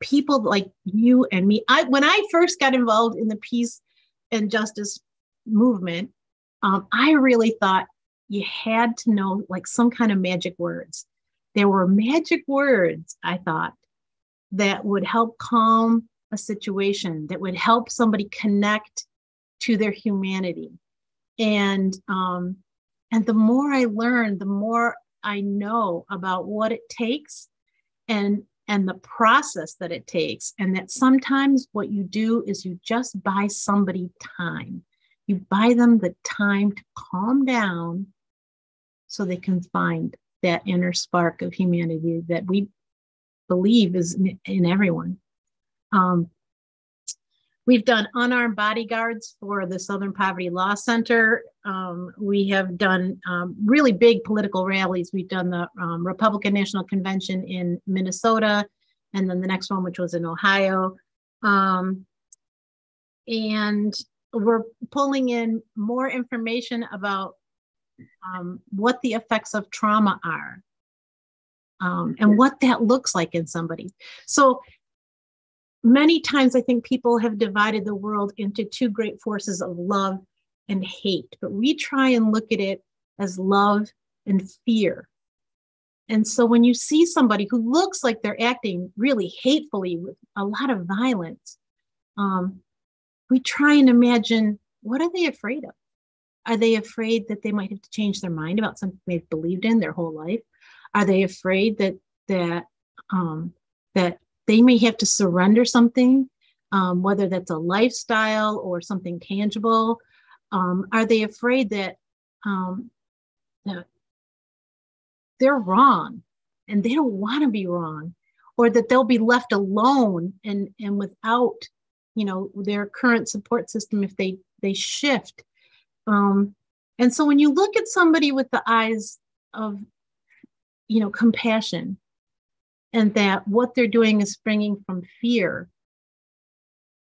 people like you and me. I when I first got involved in the peace and justice movement, um, I really thought you had to know like some kind of magic words. There were magic words, I thought, that would help calm a situation, that would help somebody connect to their humanity and um, and the more i learn the more i know about what it takes and and the process that it takes. And that sometimes what you do is you just buy somebody time. You buy them the time to calm down so they can find that inner spark of humanity that we believe is in, everyone. Um, We've done unarmed bodyguards for the Southern Poverty Law Center. Um, we have done um, really big political rallies. We've done the um, Republican National Convention in Minnesota, and then the next one, which was in Ohio. Um, and we're pulling in more information about um, what the effects of trauma are um, and what that looks like in somebody. So many times I think people have divided the world into two great forces of love and hate, but we try and look at it as love and fear. And so when you see somebody who looks like they're acting really hatefully with a lot of violence, um, we try and imagine what are they afraid of? Are they afraid that they might have to change their mind about something they've believed in their whole life? Are they afraid that that um, that they may have to surrender something, um, whether that's a lifestyle or something tangible. Um, are they afraid that, um, that they're wrong and they don't want to be wrong, or that they'll be left alone and and without, you know, their current support system if they they shift. Um, and so when you look at somebody with the eyes of, you know, compassion and that what they're doing is springing from fear,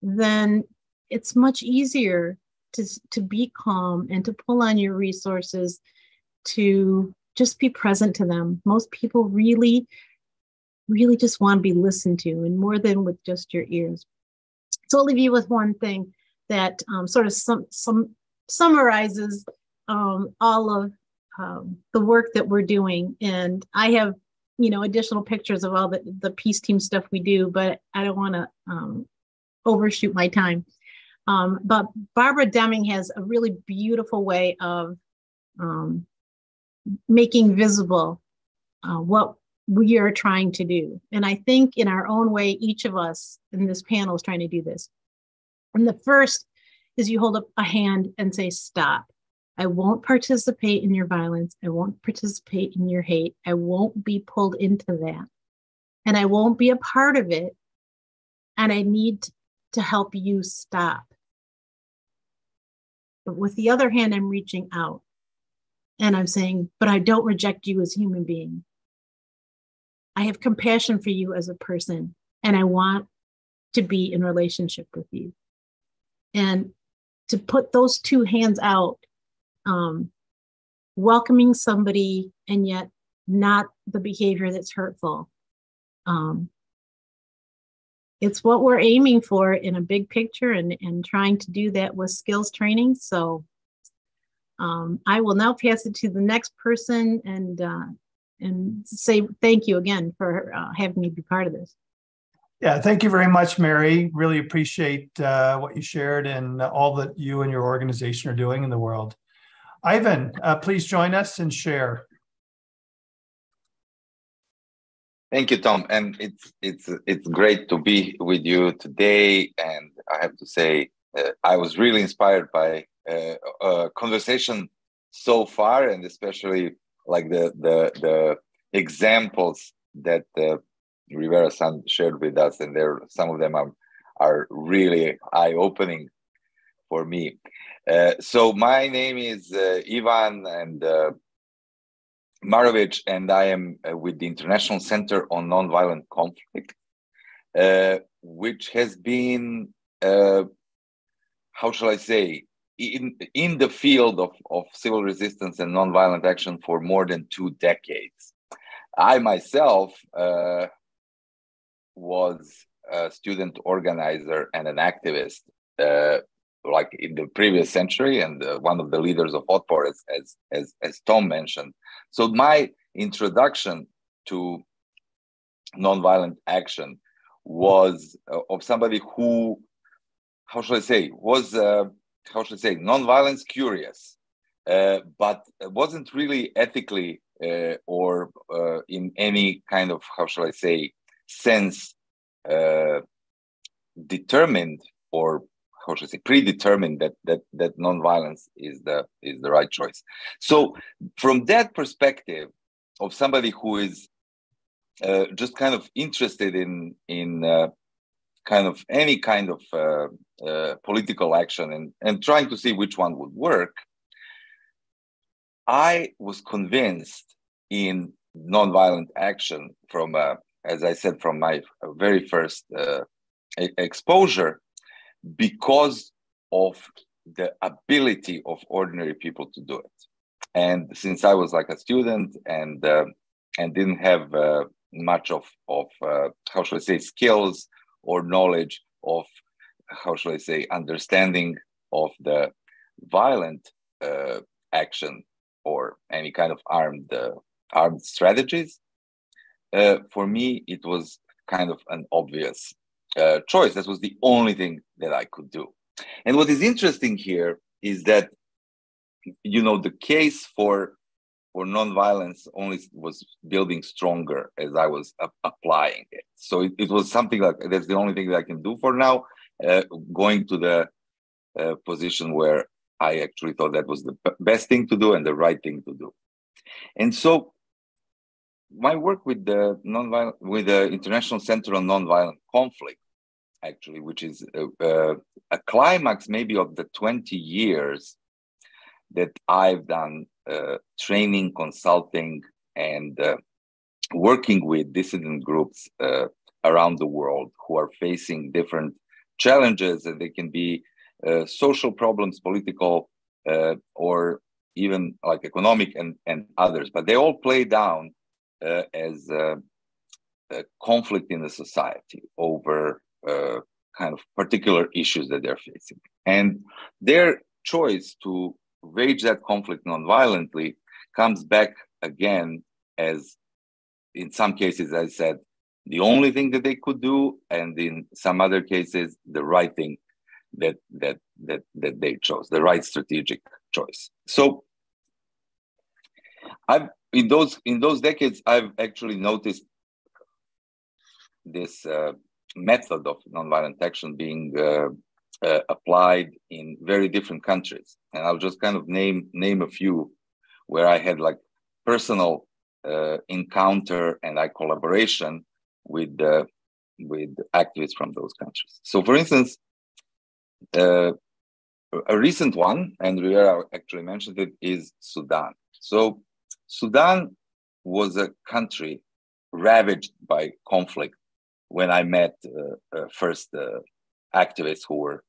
then it's much easier to, to be calm and to pull on your resources to just be present to them. Most people really, really just want to be listened to and more than with just your ears. So I'll leave you with one thing that um, sort of some, some summarizes um, all of um, the work that we're doing. And I have, you know, additional pictures of all the, the peace team stuff we do, but I don't want to um, overshoot my time. Um, but Barbara Deming has a really beautiful way of um, making visible uh, what we are trying to do. And I think in our own way, each of us in this panel is trying to do this. And the first is you hold up a hand and say, stop. I won't participate in your violence. I won't participate in your hate. I won't be pulled into that. And I won't be a part of it. And I need to help you stop. But with the other hand, I'm reaching out and I'm saying, but I don't reject you as human being. I have compassion for you as a person, and I want to be in relationship with you. And to put those two hands out, um, welcoming somebody and yet not the behavior that's hurtful. Um, it's what we're aiming for in a big picture and, and trying to do that with skills training. So um, I will now pass it to the next person and uh, and say thank you again for uh, having me be part of this. Yeah, thank you very much, Mary. Really appreciate uh, what you shared and all that you and your organization are doing in the world. Ivan, uh, please join us and share. Thank you, Tom, and it's it's it's great to be with you today. And I have to say, uh, I was really inspired by uh, uh, conversation so far, and especially like the the the examples that uh, Rivera Sun shared with us, and there some of them are are really eye opening for me. Uh, so my name is uh, Ivan and uh, Marovic, and I am uh, with the International Center on Nonviolent Conflict, uh, which has been, uh, how shall I say, in, in the field of, of civil resistance and nonviolent action for more than two decades. I myself was a student organizer and an activist, uh, like in the previous century, and uh, one of the leaders of Otpor, as, as, as, as Tom mentioned. So my introduction to nonviolent action was uh, of somebody who, how should I say, was uh, how should I say, nonviolence curious, uh, but wasn't really ethically uh, or uh, in any kind of, how shall I say, sense determined or how should I say, predetermined that that that nonviolence is the is the right choice. So from that perspective of somebody who is uh, just kind of interested in in uh, kind of any kind of uh, uh, political action and, and trying to see which one would work, I was convinced in nonviolent action from, uh, as I said, from my very first uh, exposure because of the ability of ordinary people to do it. And since I was like a student and uh, and didn't have uh, much of of how should I say skills or knowledge of how should I say understanding of the violent uh, action or any kind of armed uh, armed strategies. Uh, for me, it was kind of an obvious uh, choice. That was the only thing that I could do. And what is interesting here is that you know the case for for nonviolence only was building stronger as I was applying it. So it, it, was something like that's the only thing that I can do for now. Uh, going to the uh, position where I actually thought that was the best thing to do and the right thing to do. And so my work with the nonviolent with the International Center on Nonviolent Conflict, actually, which is a, a climax maybe of the 20 years that I've done uh, training, consulting, and uh, working with dissident groups uh, around the world who are facing different challenges, and they can be uh, social problems, political, uh, or even like economic and, and others. But they all play down uh, as a conflict in the society over uh, kind of particular issues that they're facing. And their choice to wage that conflict non-violently comes back again as in some cases i said the only thing that they could do and in some other cases the right thing that that that that they chose the right strategic choice so i've in those in those decades i've actually noticed this uh, method of nonviolent action being uh, uh, applied in very different countries. And i'll just kind of name name a few where i had like personal uh, encounter and i collaboration with uh, with activists from those countries. So for instance uh, a recent one and Rivera actually mentioned it is sudan. So sudan was a country ravaged by conflict when i met uh, uh, first activists who were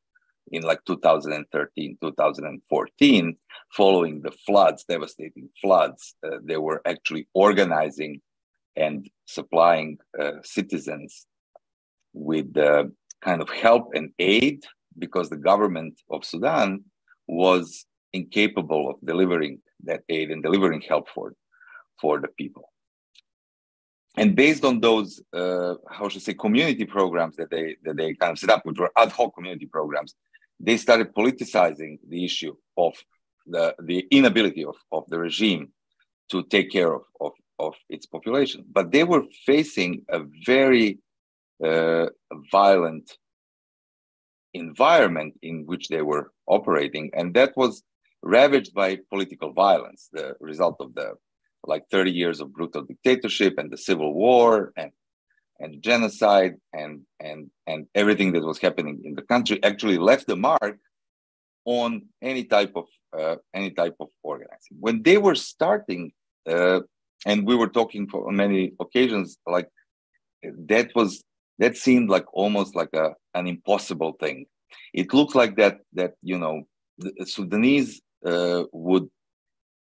in like 2013, 2014, following the floods, devastating floods, uh, they were actually organizing and supplying uh, citizens with uh, kind of help and aid because the government of Sudan was incapable of delivering that aid and delivering help for, for the people. And based on those, uh, how should I say, community programs that they that they kind of set up, which were ad hoc community programs, they started politicizing the issue of the, the inability of, of the regime to take care of, of, of its population. But they were facing a very uh, violent environment in which they were operating, and that was ravaged by political violence, the result of the like 30 years of brutal dictatorship and the civil war and and genocide and and and everything that was happening in the country actually left a mark on any type of uh, any type of organizing. When they were starting, uh, and we were talking for many occasions, like that was that seemed like almost like a an impossible thing. It looked like that that you know the Sudanese uh, would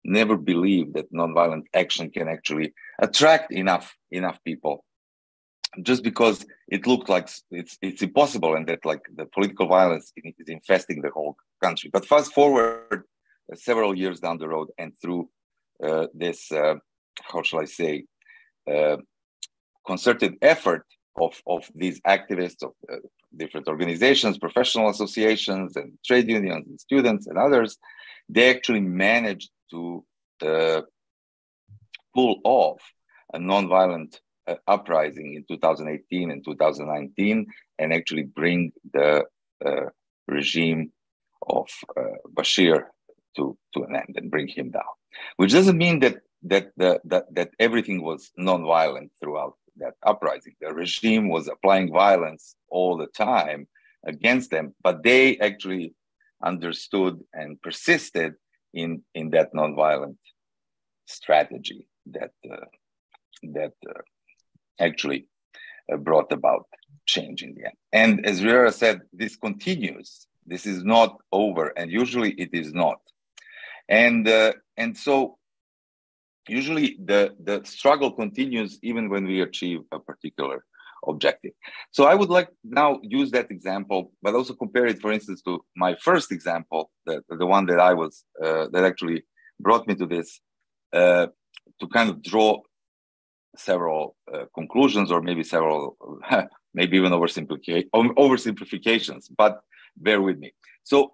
never believe that nonviolent action can actually attract enough enough people just because it looked like it's it's impossible and that like the political violence is infesting the whole country. But fast forward uh, several years down the road and through uh, this uh, how shall I say uh, concerted effort of of these activists of different organizations, professional associations, and trade unions, and students and others, they actually managed to uh, pull off a nonviolent uh, uprising in 2018 and 2019 and actually bring the uh, regime of uh, Bashir to, to an end and bring him down. Which doesn't mean that that the, that that everything was non-violent throughout that uprising. The regime was applying violence all the time against them, but they actually understood and persisted in in that non-violent strategy that uh, that uh, actually uh, brought about change in the end. And as Rivera said, this continues. This is not over, and usually it is not. And uh, and so usually the the struggle continues even when we achieve a particular objective. So I would like now use that example, but also compare it, for instance, to my first example, the, the one that I was uh, that actually brought me to this, uh, to kind of draw several uh, conclusions or maybe several, maybe even oversimplifications, but bear with me. So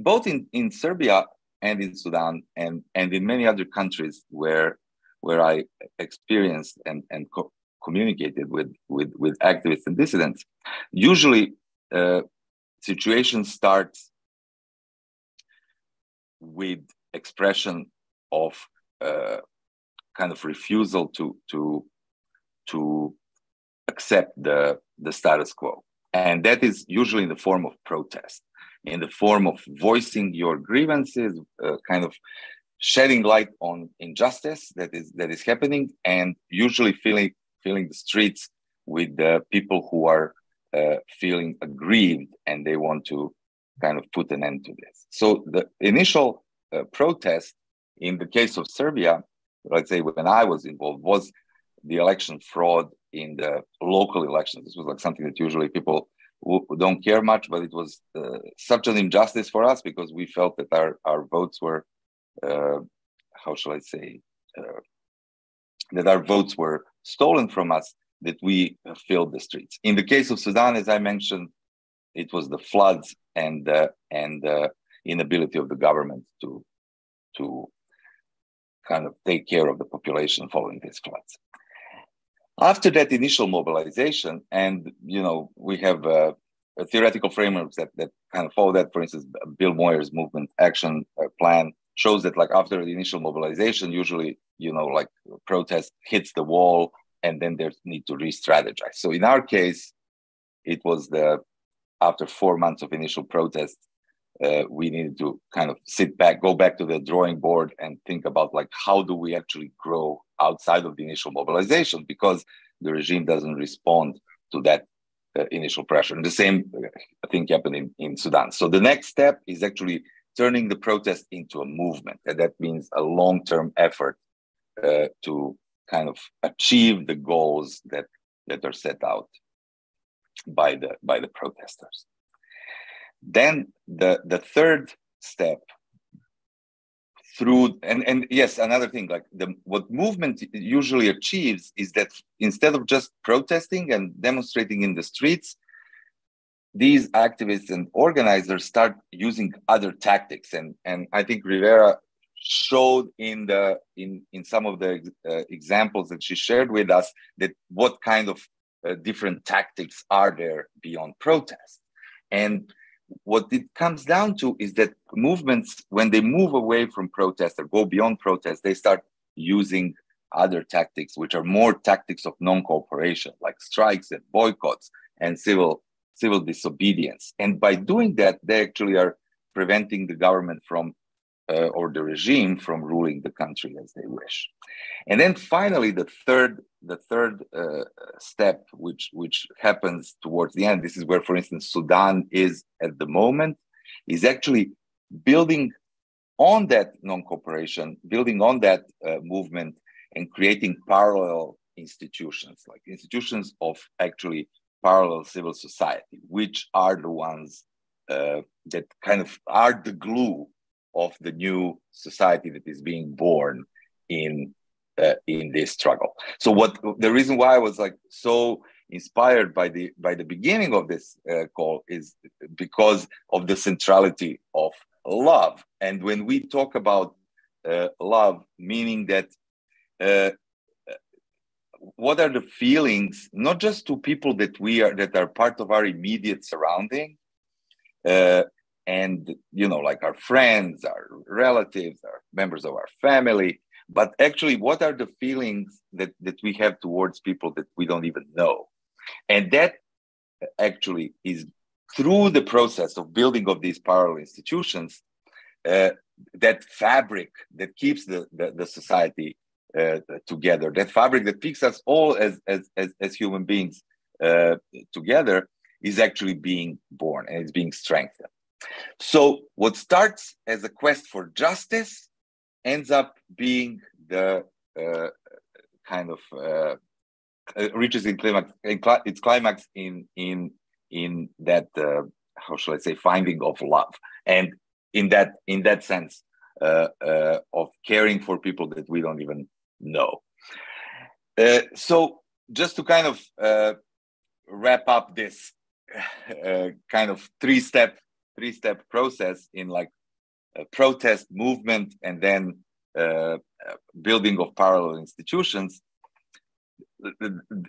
both in, in Serbia and in Sudan and, and in many other countries where, where I experienced and, and co communicated with, with, with activists and dissidents, usually uh, situation starts with expression of uh, kind of refusal to to to accept the the status quo. And that is usually in the form of protest in the form of voicing your grievances uh, kind of shedding light on injustice that is that is happening and usually filling filling the streets with the people who are uh, feeling aggrieved and they want to kind of put an end to this. So the initial uh, protest in the case of Serbia, let's say when I was involved, was the election fraud in the local elections. This was like something that usually people don't care much, but it was uh, such an injustice for us because we felt that our, our votes were, uh, how shall I say, uh, that our votes were stolen from us, that we filled the streets. In the case of Sudan, as I mentioned, it was the floods and uh, and the inability of the government to to kind of take care of the population following these floods. After that initial mobilization, and you know, we have uh, theoretical frameworks that, that kind of follow that. For instance, Bill Moyer's movement action uh, plan shows that like after the initial mobilization, usually you know like protest hits the wall, and then there's need to re-strategize. So in our case, it was the after four months of initial protest, uh, we needed to kind of sit back, go back to the drawing board, and think about like how do we actually grow outside of the initial mobilization because the regime doesn't respond to that uh, initial pressure. And the same, I think, happened in, in Sudan. So the next step is actually turning the protest into a movement, and that means a long-term effort uh, to kind of achieve the goals that that are set out by the by the protesters. Then the the third step through and and yes another thing like the what movement usually achieves is that instead of just protesting and demonstrating in the streets these activists and organizers start using other tactics. And and i think rivera showed in the in in some of the uh, examples that she shared with us that what kind of uh, different tactics are there beyond protest. And what it comes down to is that movements, when they move away from protest or go beyond protest, they start using other tactics, which are more tactics of non-cooperation, like strikes and boycotts and civil civil disobedience. And by doing that, they actually are preventing the government from uh, or the regime from ruling the country as they wish. And then finally, the third the third uh, step, which which happens towards the end, this is where, for instance, Sudan is at the moment, is actually building on that non-cooperation, building on that uh, movement, and creating parallel institutions, like institutions of actually parallel civil society, which are the ones uh, that kind of are the glue of the new society that is being born in uh, in this struggle. So what the reason why I was like so inspired by the by the beginning of this uh, call is because of the centrality of love. And when we talk about uh, love, meaning that uh, what are the feelings, not just to people that we are that are part of our immediate surrounding, uh, and you know like our friends our relatives our members of our family but actually what are the feelings that that we have towards people that we don't even know? And that actually is through the process of building of these parallel institutions uh, that fabric that keeps the, the, the society uh, together. That fabric that picks us all as as as, as human beings uh, together is actually being born and it's being strengthened. So, what starts as a quest for justice ends up being the uh, kind of uh, uh reaches in climax, in cl- its climax in in in that how shall I say finding of love, and in that in that sense uh, uh, of caring for people that we don't even know. so, just to kind of wrap up this kind of three step three step process in like protest movement and then uh, building of parallel institutions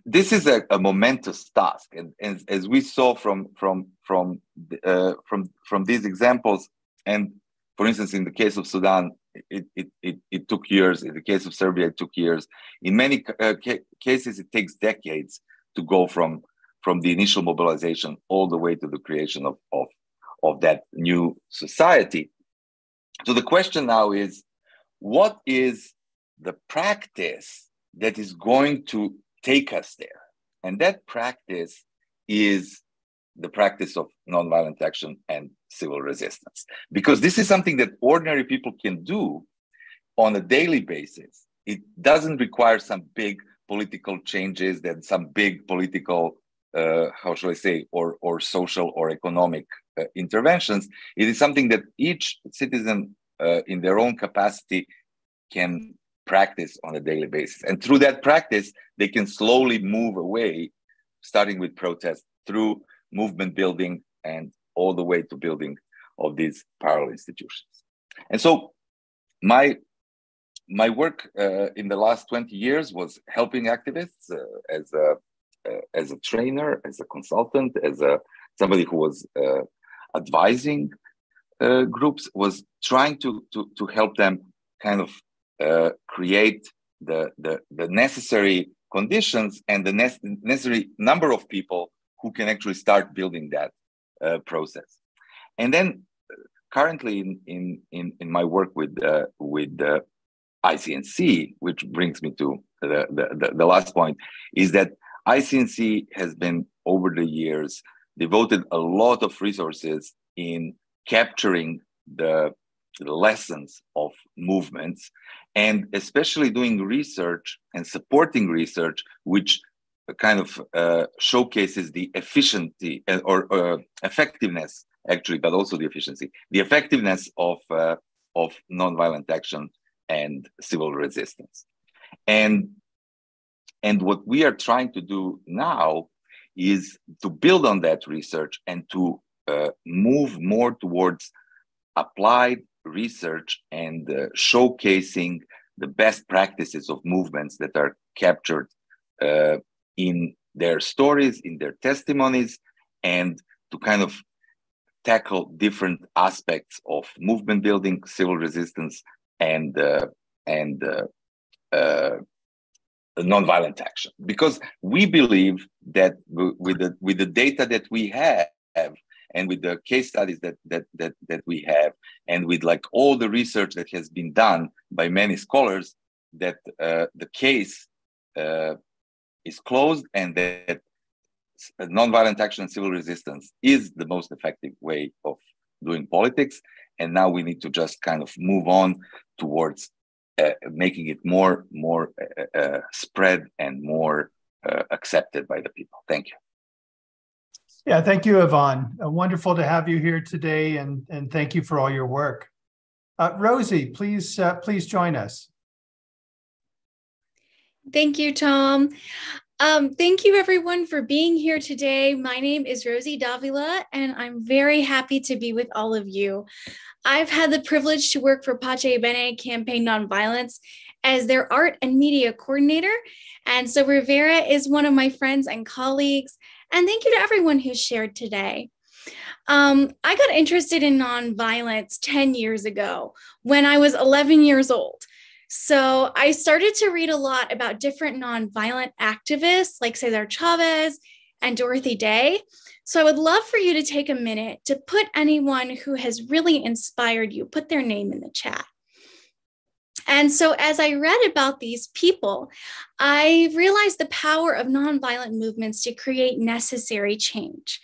this is a, a momentous task and, and, as we saw from from from uh, from from these examples and for instance in the case of sudan it, it, it, it took years in the case of serbia it took years in many uh, ca cases it takes decades to go from from the initial mobilization all the way to the creation of, of of that new society. So the question now is what is the practice that is going to take us there? And that practice is the practice of nonviolent action and civil resistance. Because this is something that ordinary people can do on a daily basis. It doesn't require some big political changes, that some big political, uh, how shall I say, or, or social or economic uh, interventions. It is something that each citizen uh, in their own capacity can practice on a daily basis. And through that practice, they can slowly move away, starting with protest, through movement building, and all the way to building of these parallel institutions. And so, my my work uh, in the last 20 years was helping activists uh, as a uh, as a trainer, as a consultant, as a somebody who was uh, advising uh, groups, was trying to to to help them kind of uh, create the, the, the necessary conditions and the ne- necessary number of people who can actually start building that uh, process. And then currently in, in, in, in my work with, uh, with uh, ICNC, which brings me to the, the, the last point, is that ICNC has been over the years devoted a lot of resources in capturing the lessons of movements and especially doing research and supporting research which kind of uh, showcases the efficiency uh, or uh, effectiveness actually but also the efficiency the effectiveness of uh, of nonviolent action and civil resistance. And and what we are trying to do now is to build on that research and to uh, move more towards applied research and uh, showcasing the best practices of movements that are captured uh, in their stories, in their testimonies, and to kind of tackle different aspects of movement building, civil resistance, and uh, and uh, uh, nonviolent action. Because we believe that with the with the data that we have, and with the case studies that that that that we have and with like all the research that has been done by many scholars that uh, the case uh, is closed and that nonviolent action and civil resistance is the most effective way of doing politics and now we need to just kind of move on towards uh, making it more more uh, uh, spread and more uh, accepted by the people thank you yeah, thank you, Ivan. Uh, wonderful to have you here today, and, and thank you for all your work. Uh, Rosie, please uh, please join us. Thank you, Tom. Um, thank you, everyone, for being here today. My name is Rosie Davila, and I'm very happy to be with all of you. I've had the privilege to work for Pace Bene Campaign Nonviolence as their art and media coordinator. And so Rivera is one of my friends and colleagues. And thank you to everyone who shared today. Um, I got interested in nonviolence 10 years ago when I was 11 years old. So I started to read a lot about different nonviolent activists like Cesar Chavez and Dorothy Day. So I would love for you to take a minute to put anyone who has really inspired you, put their name in the chat. And so, as I read about these people, I realized the power of nonviolent movements to create necessary change.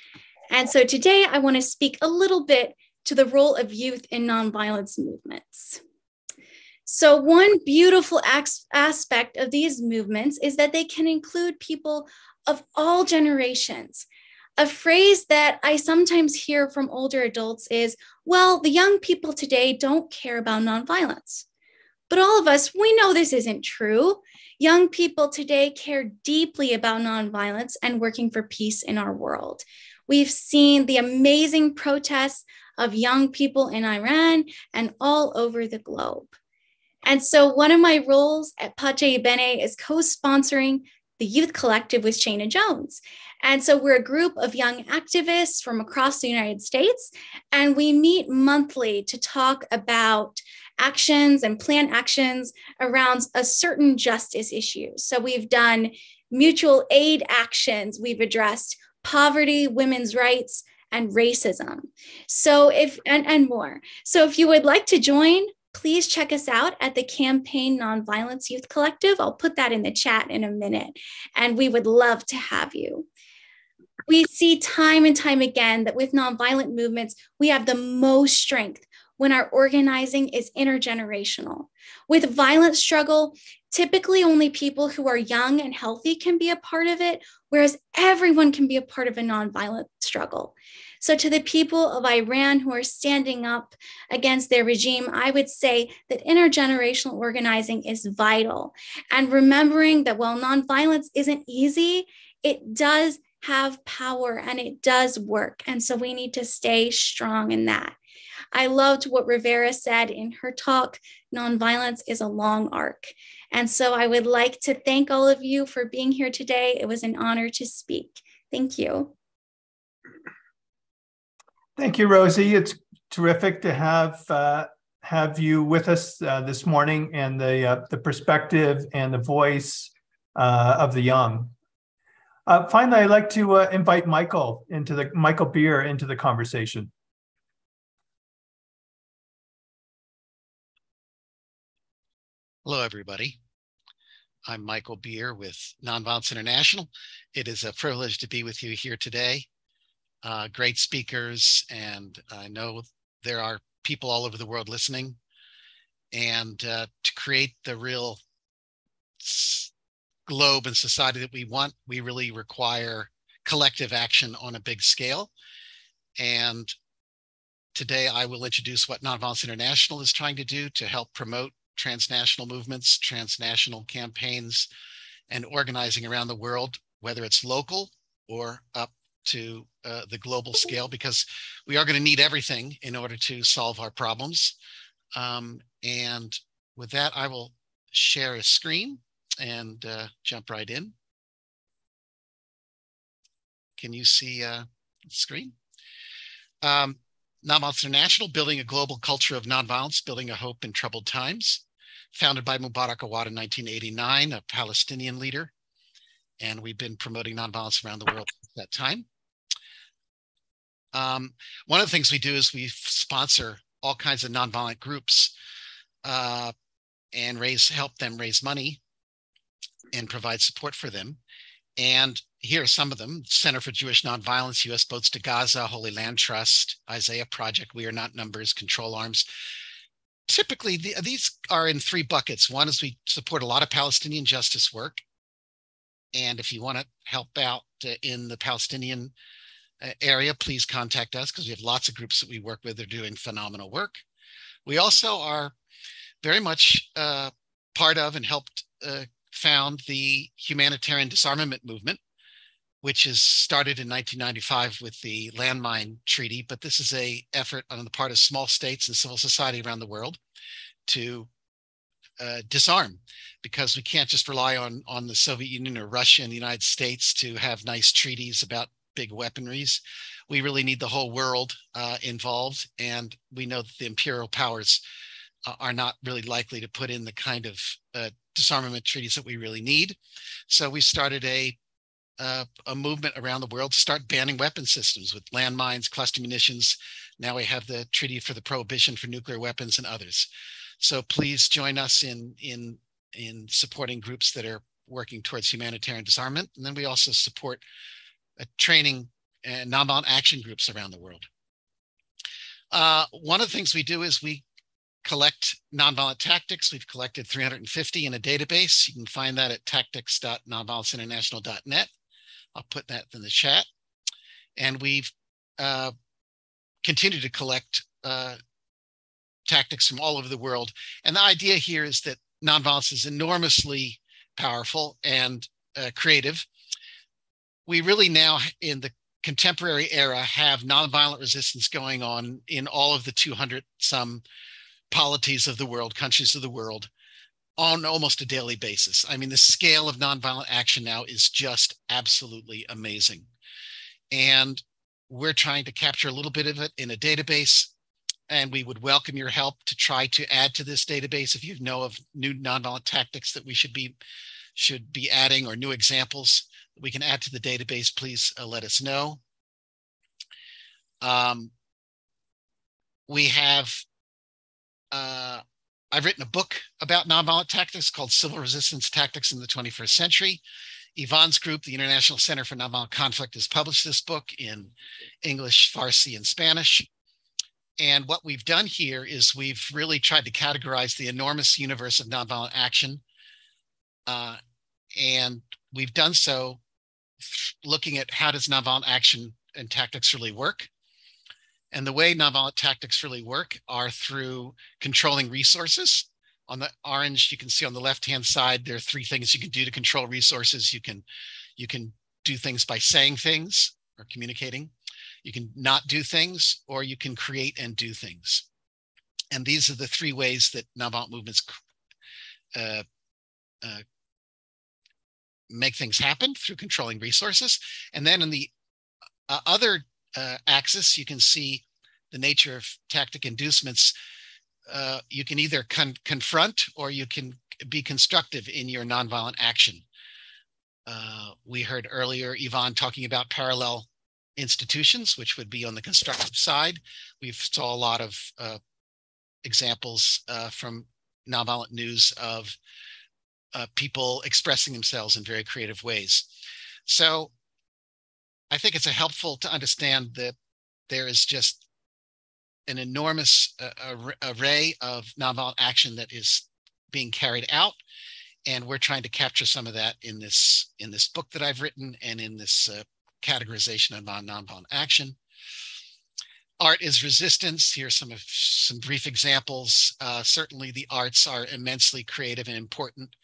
And so, today I want to speak a little bit to the role of youth in nonviolence movements. So, one beautiful aspect of these movements is that they can include people of all generations. A phrase that I sometimes hear from older adults is, well, the young people today don't care about nonviolence. But all of us, we know this isn't true. Young people today care deeply about nonviolence and working for peace in our world. We've seen the amazing protests of young people in Iran and all over the globe. And so, one of my roles at Pace Bene is co sponsoring the Youth Collective with Shana Jones. And so, we're a group of young activists from across the United States, and we meet monthly to talk about actions and plan actions around a certain justice issue. So we've done mutual aid actions, we've addressed poverty, women's rights, and racism. So if and, and more. So if you would like to join, please check us out at the Campaign Nonviolence Youth Collective. I'll put that in the chat in a minute, and we would love to have you. We see time and time again that with nonviolent movements, we have the most strength when our organizing is intergenerational. With violent struggle, typically only people who are young and healthy can be a part of it, whereas everyone can be a part of a nonviolent struggle. So, to the people of Iran who are standing up against their regime, I would say that intergenerational organizing is vital. And remembering that while nonviolence isn't easy, it does have power and it does work. And so we need to stay strong in that. I loved what Rivera said in her talk nonviolence is a long arc. And so I would like to thank all of you for being here today. It was an honor to speak. Thank you. Thank you, Rosie. It's terrific to have uh, have you with us uh, this morning and the uh, the perspective and the voice uh, of the young. Uh, finally, I'd like to uh, invite Michael into the Michael Beer into the conversation. Hello, everybody. I'm Michael Beer with Nonviolence International. It is a privilege to be with you here today uh, great speakers, and I know there are people all over the world listening. And uh, to create the real globe and society that we want, we really require collective action on a big scale. And today I will introduce what Nonviolence International is trying to do to help promote transnational movements, transnational campaigns, and organizing around the world, whether it's local or up to uh, the global scale because we are going to need everything in order to solve our problems. Um, and with that, I will share a screen and uh, jump right in. Can you see uh, screen? Um, Nonviolence International, building a global culture of nonviolence, building a hope in troubled times. Founded by Mubarak Awad in 1989, a Palestinian leader. And we've been promoting nonviolence around the world that time. Um, one of the things we do is we sponsor all kinds of nonviolent groups uh, and raise help them raise money and provide support for them. And here are some of them Center for Jewish Nonviolence, US Boats to Gaza, Holy Land Trust, Isaiah Project, We Are Not Numbers, Control Arms. Typically, the, these are in three buckets. One is we support a lot of Palestinian justice work. And if you want to help out uh, in the Palestinian area, please contact us because we have lots of groups that we work with. They're doing phenomenal work. We also are very much uh, part of and helped uh, found the humanitarian disarmament movement, which is started in 1995 with the landmine treaty. But this is a effort on the part of small states and civil society around the world to uh, disarm because we can't just rely on on the Soviet Union or Russia and the United States to have nice treaties about big weaponries. We really need the whole world uh, involved. And we know that the imperial powers uh, are not really likely to put in the kind of uh, disarmament treaties that we really need. So we started a uh, a movement around the world to start banning weapon systems with landmines, cluster munitions. Now we have the Treaty for the Prohibition for Nuclear Weapons and others. So please join us in in in supporting groups that are working towards humanitarian disarmament. And then we also support training and nonviolent action groups around the world. Uh, one of the things we do is we collect nonviolent tactics. We've collected 350 in a database. You can find that at tactics.nonviolenceinternational.net. I'll put that in the chat. And we've uh, continued to collect uh, tactics from all over the world. And the idea here is that nonviolence is enormously powerful and uh, creative we really now in the contemporary era have nonviolent resistance going on in all of the 200 some polities of the world, countries of the world on almost a daily basis. I mean, the scale of nonviolent action now is just absolutely amazing. And we're trying to capture a little bit of it in a database. And we would welcome your help to try to add to this database if you know of new nonviolent tactics that we should be should be adding or new examples that we can add to the database, please uh, let us know. Um, we have, uh, I've written a book about nonviolent tactics called Civil Resistance Tactics in the 21st Century. Ivan's group, the International Center for Nonviolent Conflict, has published this book in English, Farsi, and Spanish. And what we've done here is we've really tried to categorize the enormous universe of nonviolent action. Uh, and we've done so looking at how does nonviolent action and tactics really work. And the way nonviolent tactics really work are through controlling resources. On the orange, you can see on the left-hand side, there are three things you can do to control resources. You can, you can do things by saying things or communicating. You can not do things, or you can create and do things. And these are the three ways that nonviolent movements uh, uh, make things happen through controlling resources. And then in the uh, other uh, axis, you can see the nature of tactic inducements. Uh, you can either con confront or you can be constructive in your nonviolent action. Uh, we heard earlier Ivan talking about parallel institutions, which would be on the constructive side. We've saw a lot of uh, examples uh, from nonviolent news of uh, people expressing themselves in very creative ways. So I think it's helpful to understand that there is just an enormous uh, array of nonviolent action that is being carried out and we're trying to capture some of that in this in this book that I've written and in this uh, categorization of nonviolent action. Art is resistance. Here's some of some brief examples. Uh, certainly the arts are immensely creative and important.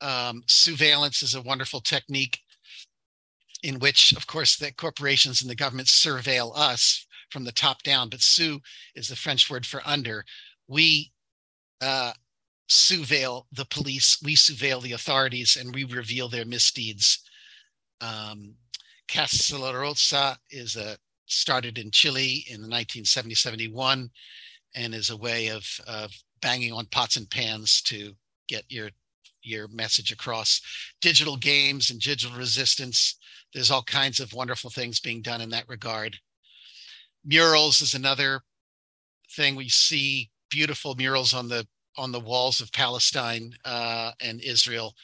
Um, sousveillance is a wonderful technique in which, of course, the corporations and the government surveil us from the top down, but sous is the French word for under. We uh, surveil the police, we surveil the authorities, and we reveal their misdeeds. Um, Cacerolazo is a started in Chile in 1970-71 and is a way of, of banging on pots and pans to get your your message across. Digital games and digital resistance. There's all kinds of wonderful things being done in that regard. Murals is another thing we see beautiful murals on the on the walls of Palestine uh, and Israel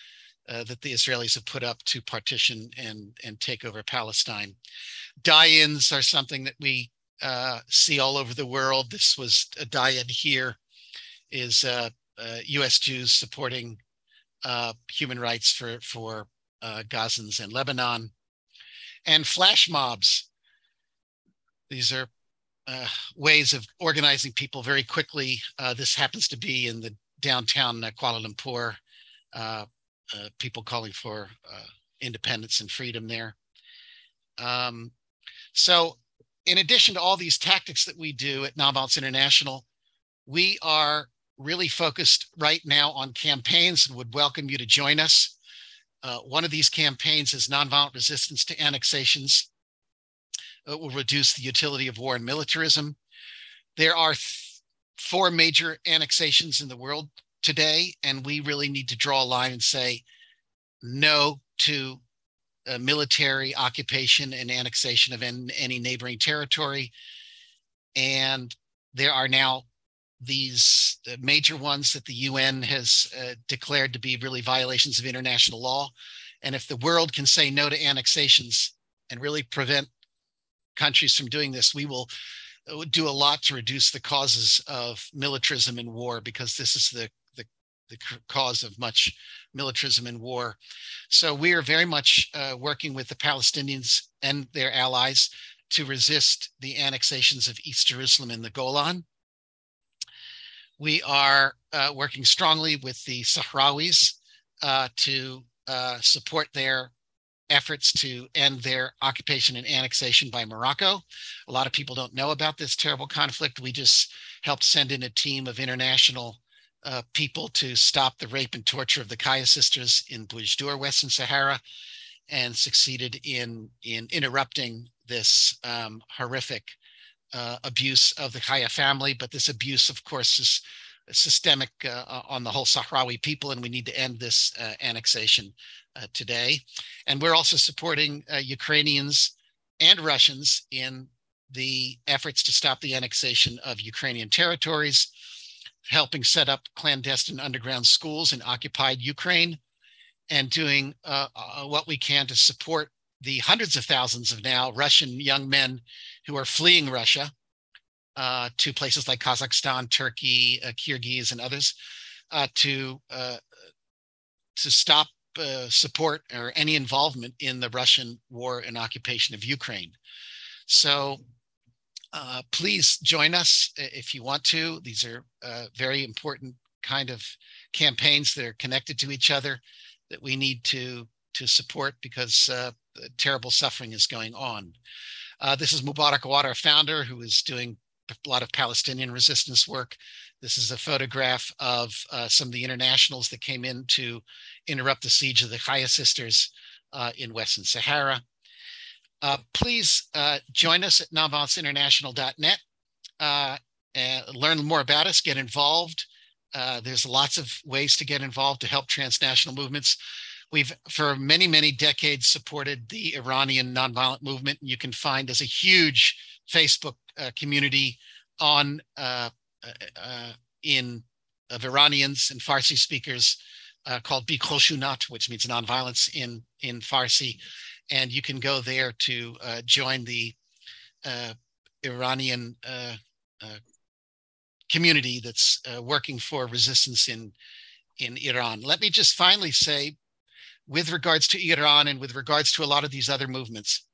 uh, that the Israelis have put up to partition and, and take over Palestine. Die-ins are something that we uh, see all over the world. This was a die-in here is U.S. Uh, Jews supporting uh, human rights for, for Gazans in Lebanon. And flash mobs. These are uh, ways of organizing people very quickly. Uh, this happens to be in the downtown uh, Kuala Lumpur uh, people calling for uh, independence and freedom there. Um, so in addition to all these tactics that we do at Nonviolence International, we are really focused right now on campaigns and would welcome you to join us. Uh, one of these campaigns is nonviolent resistance to annexations. It will reduce the utility of war and militarism. There are four major annexations in the world today, and we really need to draw a line and say no to military occupation and annexation of any, any neighboring territory. And there are now these major ones that the UN has uh, declared to be really violations of international law. And if the world can say no to annexations and really prevent countries from doing this, we will uh, do a lot to reduce the causes of militarism and war because this is the the cause of much militarism and war. So we are very much uh, working with the Palestinians and their allies to resist the annexations of East Jerusalem and the Golan. We are uh, working strongly with the Sahrawis uh, to uh, support their efforts to end their occupation and annexation by Morocco. A lot of people don't know about this terrible conflict. We just helped send in a team of international uh, people to stop the rape and torture of the Khaya sisters in Boujdour, Western Sahara, and succeeded in, in interrupting this um, horrific uh, abuse of the Khaya family. But this abuse, of course, is systemic uh, on the whole Sahrawi people, and we need to end this uh, annexation uh, today. And we're also supporting uh, Ukrainians and Russians in the efforts to stop the annexation of Ukrainian territories helping set up clandestine underground schools in occupied Ukraine, and doing uh, uh, what we can to support the hundreds of thousands of now Russian young men who are fleeing Russia uh, to places like Kazakhstan, Turkey, uh, Kyrgyz, and others uh, to uh, to stop support or any involvement in the Russian war and occupation of Ukraine. So uh, please join us if you want to. These are uh, very important kind of campaigns that are connected to each other that we need to to support because uh, terrible suffering is going on. Uh, this is Mubarak Awadar, founder, who is doing a lot of Palestinian resistance work. This is a photograph of uh, some of the internationals that came in to interrupt the siege of the Khaya sisters in Western Sahara. Uh, please uh, join us at nonviolenceinternational.net uh, and learn more about us, get involved. Uh, there's lots of ways to get involved to help transnational movements. We've, for many, many decades, supported the Iranian nonviolent movement. You can find us a huge Facebook uh, community on uh, in of Iranians and Farsi speakers called Bikhoshoonat, which means nonviolence in in Farsi and you can go there to uh, join the uh, Iranian uh, uh community that's uh, working for resistance in in Iran. Let me just finally say, with regards to Iran and with regards to a lot of these other movements,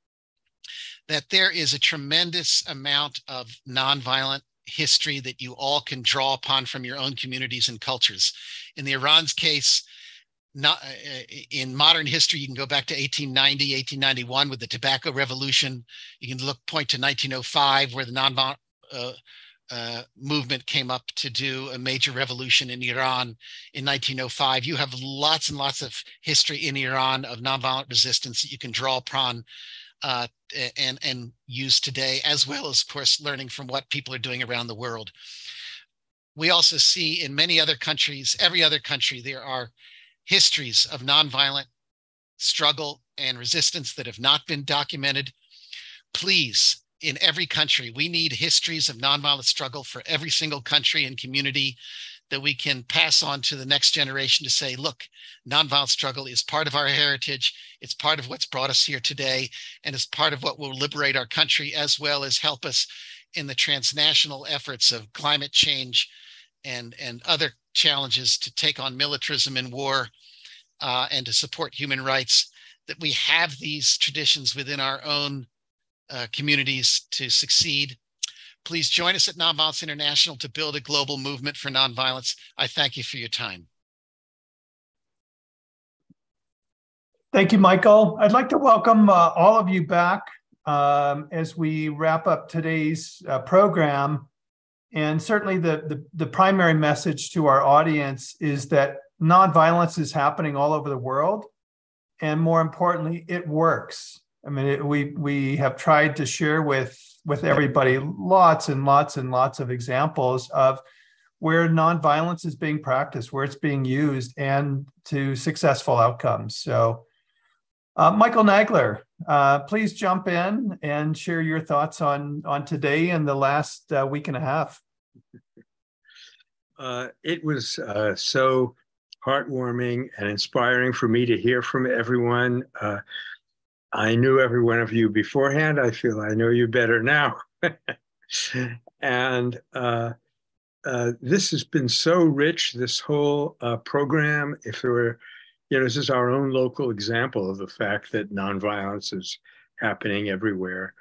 that there is a tremendous amount of nonviolent history that you all can draw upon from your own communities and cultures. In the Iran's case, not uh, uh, in modern history you can go back to 1890 1891 with the tobacco revolution. You can look point to 1905 where the non uh, uh, movement came up to do a major revolution in iran in 1905 you have lots and lots of history in iran of nonviolent resistance that you can draw upon uh, and and use today as well as of course learning from what people are doing around the world. We also see in many other countries every other country there are histories of nonviolent struggle and resistance that have not been documented. Please, in every country, we need histories of nonviolent struggle for every single country and community that we can pass on to the next generation to say, look, nonviolent struggle is part of our heritage. It's part of what's brought us here today, and it's part of what will liberate our country as well as help us in the transnational efforts of climate change and, and other challenges to take on militarism and war uh, and to support human rights, that we have these traditions within our own uh, communities to succeed. Please join us at Nonviolence International to build a global movement for nonviolence. I thank you for your time. Thank you, Michael. I'd like to welcome uh, all of you back um, as we wrap up today's uh, program. And certainly the, the, the primary message to our audience is that nonviolence is happening all over the world. And more importantly, it works. I mean, it, we, we have tried to share with, with everybody lots and lots and lots of examples of where nonviolence is being practiced, where it's being used, and to successful outcomes. So, uh, Michael Nagler, uh, please jump in and share your thoughts on on today and the last uh, week and a half. Uh, it was uh, so heartwarming and inspiring for me to hear from everyone. Uh, I knew every one of you beforehand. I feel I know you better now. and uh, uh, this has been so rich, this whole uh, program. If there were, you know, this is our own local example of the fact that nonviolence is happening everywhere.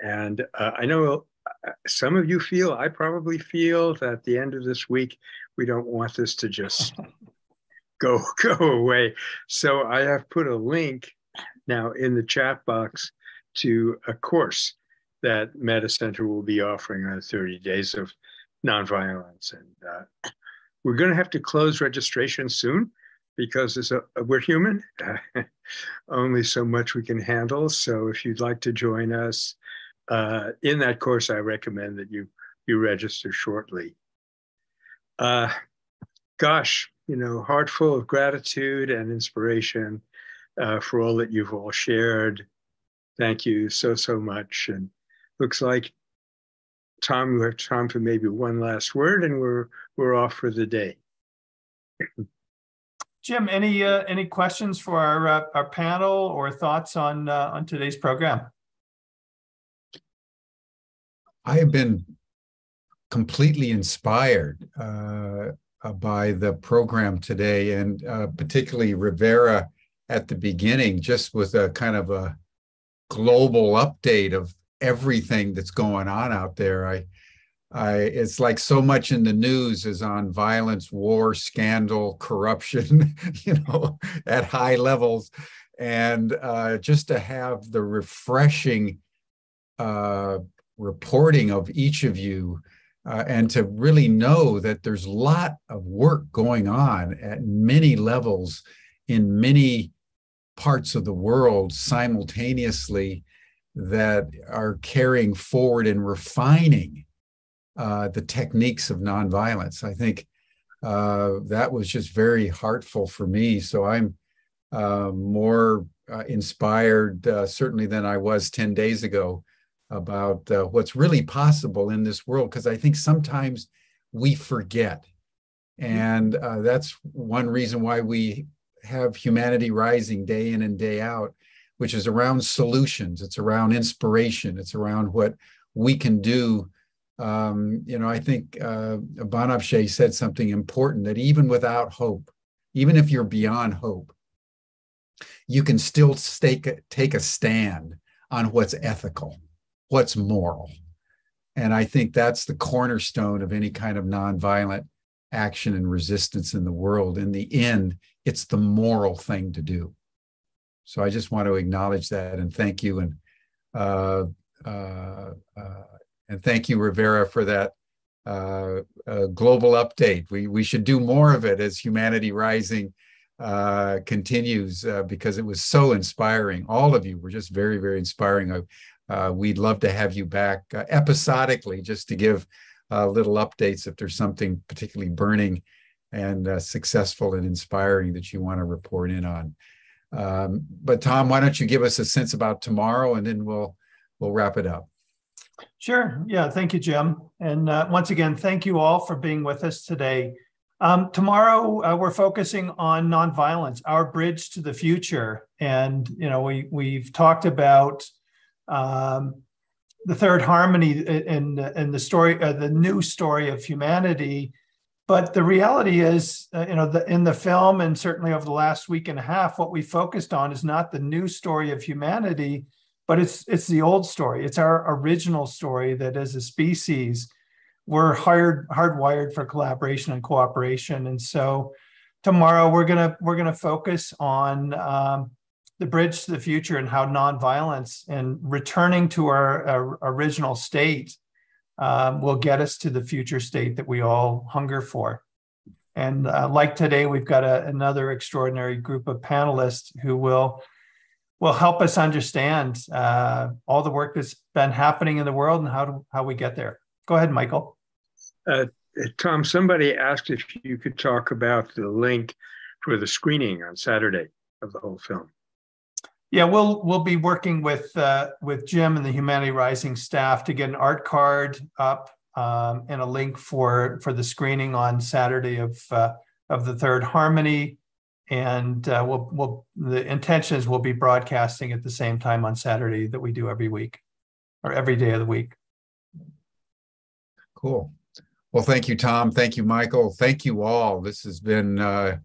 And I know some of you feel, I probably feel that at the end of this week, we don't want this to just go go away. So I have put a link now in the chat box to a course that Metta Center will be offering on 30 days of nonviolence. And uh, we're going to have to close registration soon because it's a, we're human. Only so much we can handle. So if you'd like to join us, uh, in that course, I recommend that you you register shortly. Uh, gosh, you know, heart full of gratitude and inspiration uh, for all that you've all shared. Thank you so so much. And looks like Tom, you have time for maybe one last word, and we're we're off for the day. Jim, any uh, any questions for our uh, our panel or thoughts on uh, on today's program? I have been completely inspired uh, by the program today, and uh, particularly Rivera at the beginning, just with a kind of a global update of everything that's going on out there. I, I, it's like so much in the news is on violence, war, scandal, corruption, you know, at high levels, and uh, just to have the refreshing uh, reporting of each of you uh, and to really know that there's a lot of work going on at many levels in many parts of the world simultaneously that are carrying forward and refining uh, the techniques of nonviolence. I think uh, that was just very heartful for me. So I'm uh, more uh, inspired, uh, certainly, than I was 10 days ago about uh, what's really possible in this world because I think sometimes we forget. And uh, that's one reason why we have humanity rising day in and day out, which is around solutions, it's around inspiration, it's around what we can do. Um, you know, I think uh, Banafsheh said something important that even without hope, even if you're beyond hope, you can still take, take a stand on what's ethical what's moral. And I think that's the cornerstone of any kind of nonviolent action and resistance in the world. In the end, it's the moral thing to do. So I just want to acknowledge that and thank you and uh, uh, uh, and thank you Rivera for that uh, uh, global update. We we should do more of it as Humanity Rising uh, continues because it was so inspiring. All of you were just very very inspiring. I, uh, we'd love to have you back uh, episodically just to give uh, little updates if there's something particularly burning and uh, successful and inspiring that you want to report in on. Um, but Tom, why don't you give us a sense about tomorrow and then we'll we'll wrap it up. Sure. Yeah. Thank you, Jim. And uh, once again, thank you all for being with us today. Um, tomorrow, uh, we're focusing on nonviolence, our bridge to the future. And, you know, we, we've talked about um, the third harmony in in the story, uh, the new story of humanity. But the reality is, uh, you know, the, in the film and certainly over the last week and a half, what we focused on is not the new story of humanity, but it's it's the old story. It's our original story that as a species, we're hard hardwired for collaboration and cooperation. And so, tomorrow we're gonna we're gonna focus on um, the bridge to the future and how nonviolence and returning to our, our original state um, will get us to the future state that we all hunger for. And uh, like today, we've got a, another extraordinary group of panelists who will will help us understand uh, all the work that's been happening in the world and how to, how we get there. Go ahead, Michael. Uh, Tom, somebody asked if you could talk about the link for the screening on Saturday of the whole film. Yeah, we'll we'll be working with uh, with Jim and the Humanity Rising staff to get an art card up um, and a link for for the screening on Saturday of uh, of the Third Harmony, and uh, we'll we'll the intention is we'll be broadcasting at the same time on Saturday that we do every week, or every day of the week. Cool. Well, thank you, Tom. Thank you, Michael. Thank you all. This has been uh,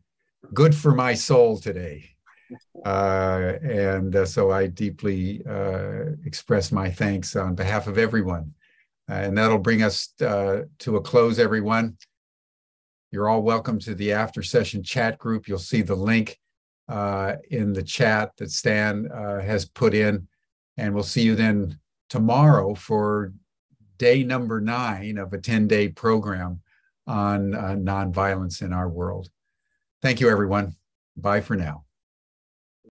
good for my soul today. Uh, and uh, so I deeply uh, express my thanks on behalf of everyone. and that'll bring us to a close, everyone. You're all welcome to the after session chat group. You'll see the link in the chat that Stan has put in. And we'll see you then tomorrow for day number nine of a 10 day program on uh, nonviolence in our world. Thank you, everyone. Bye for now.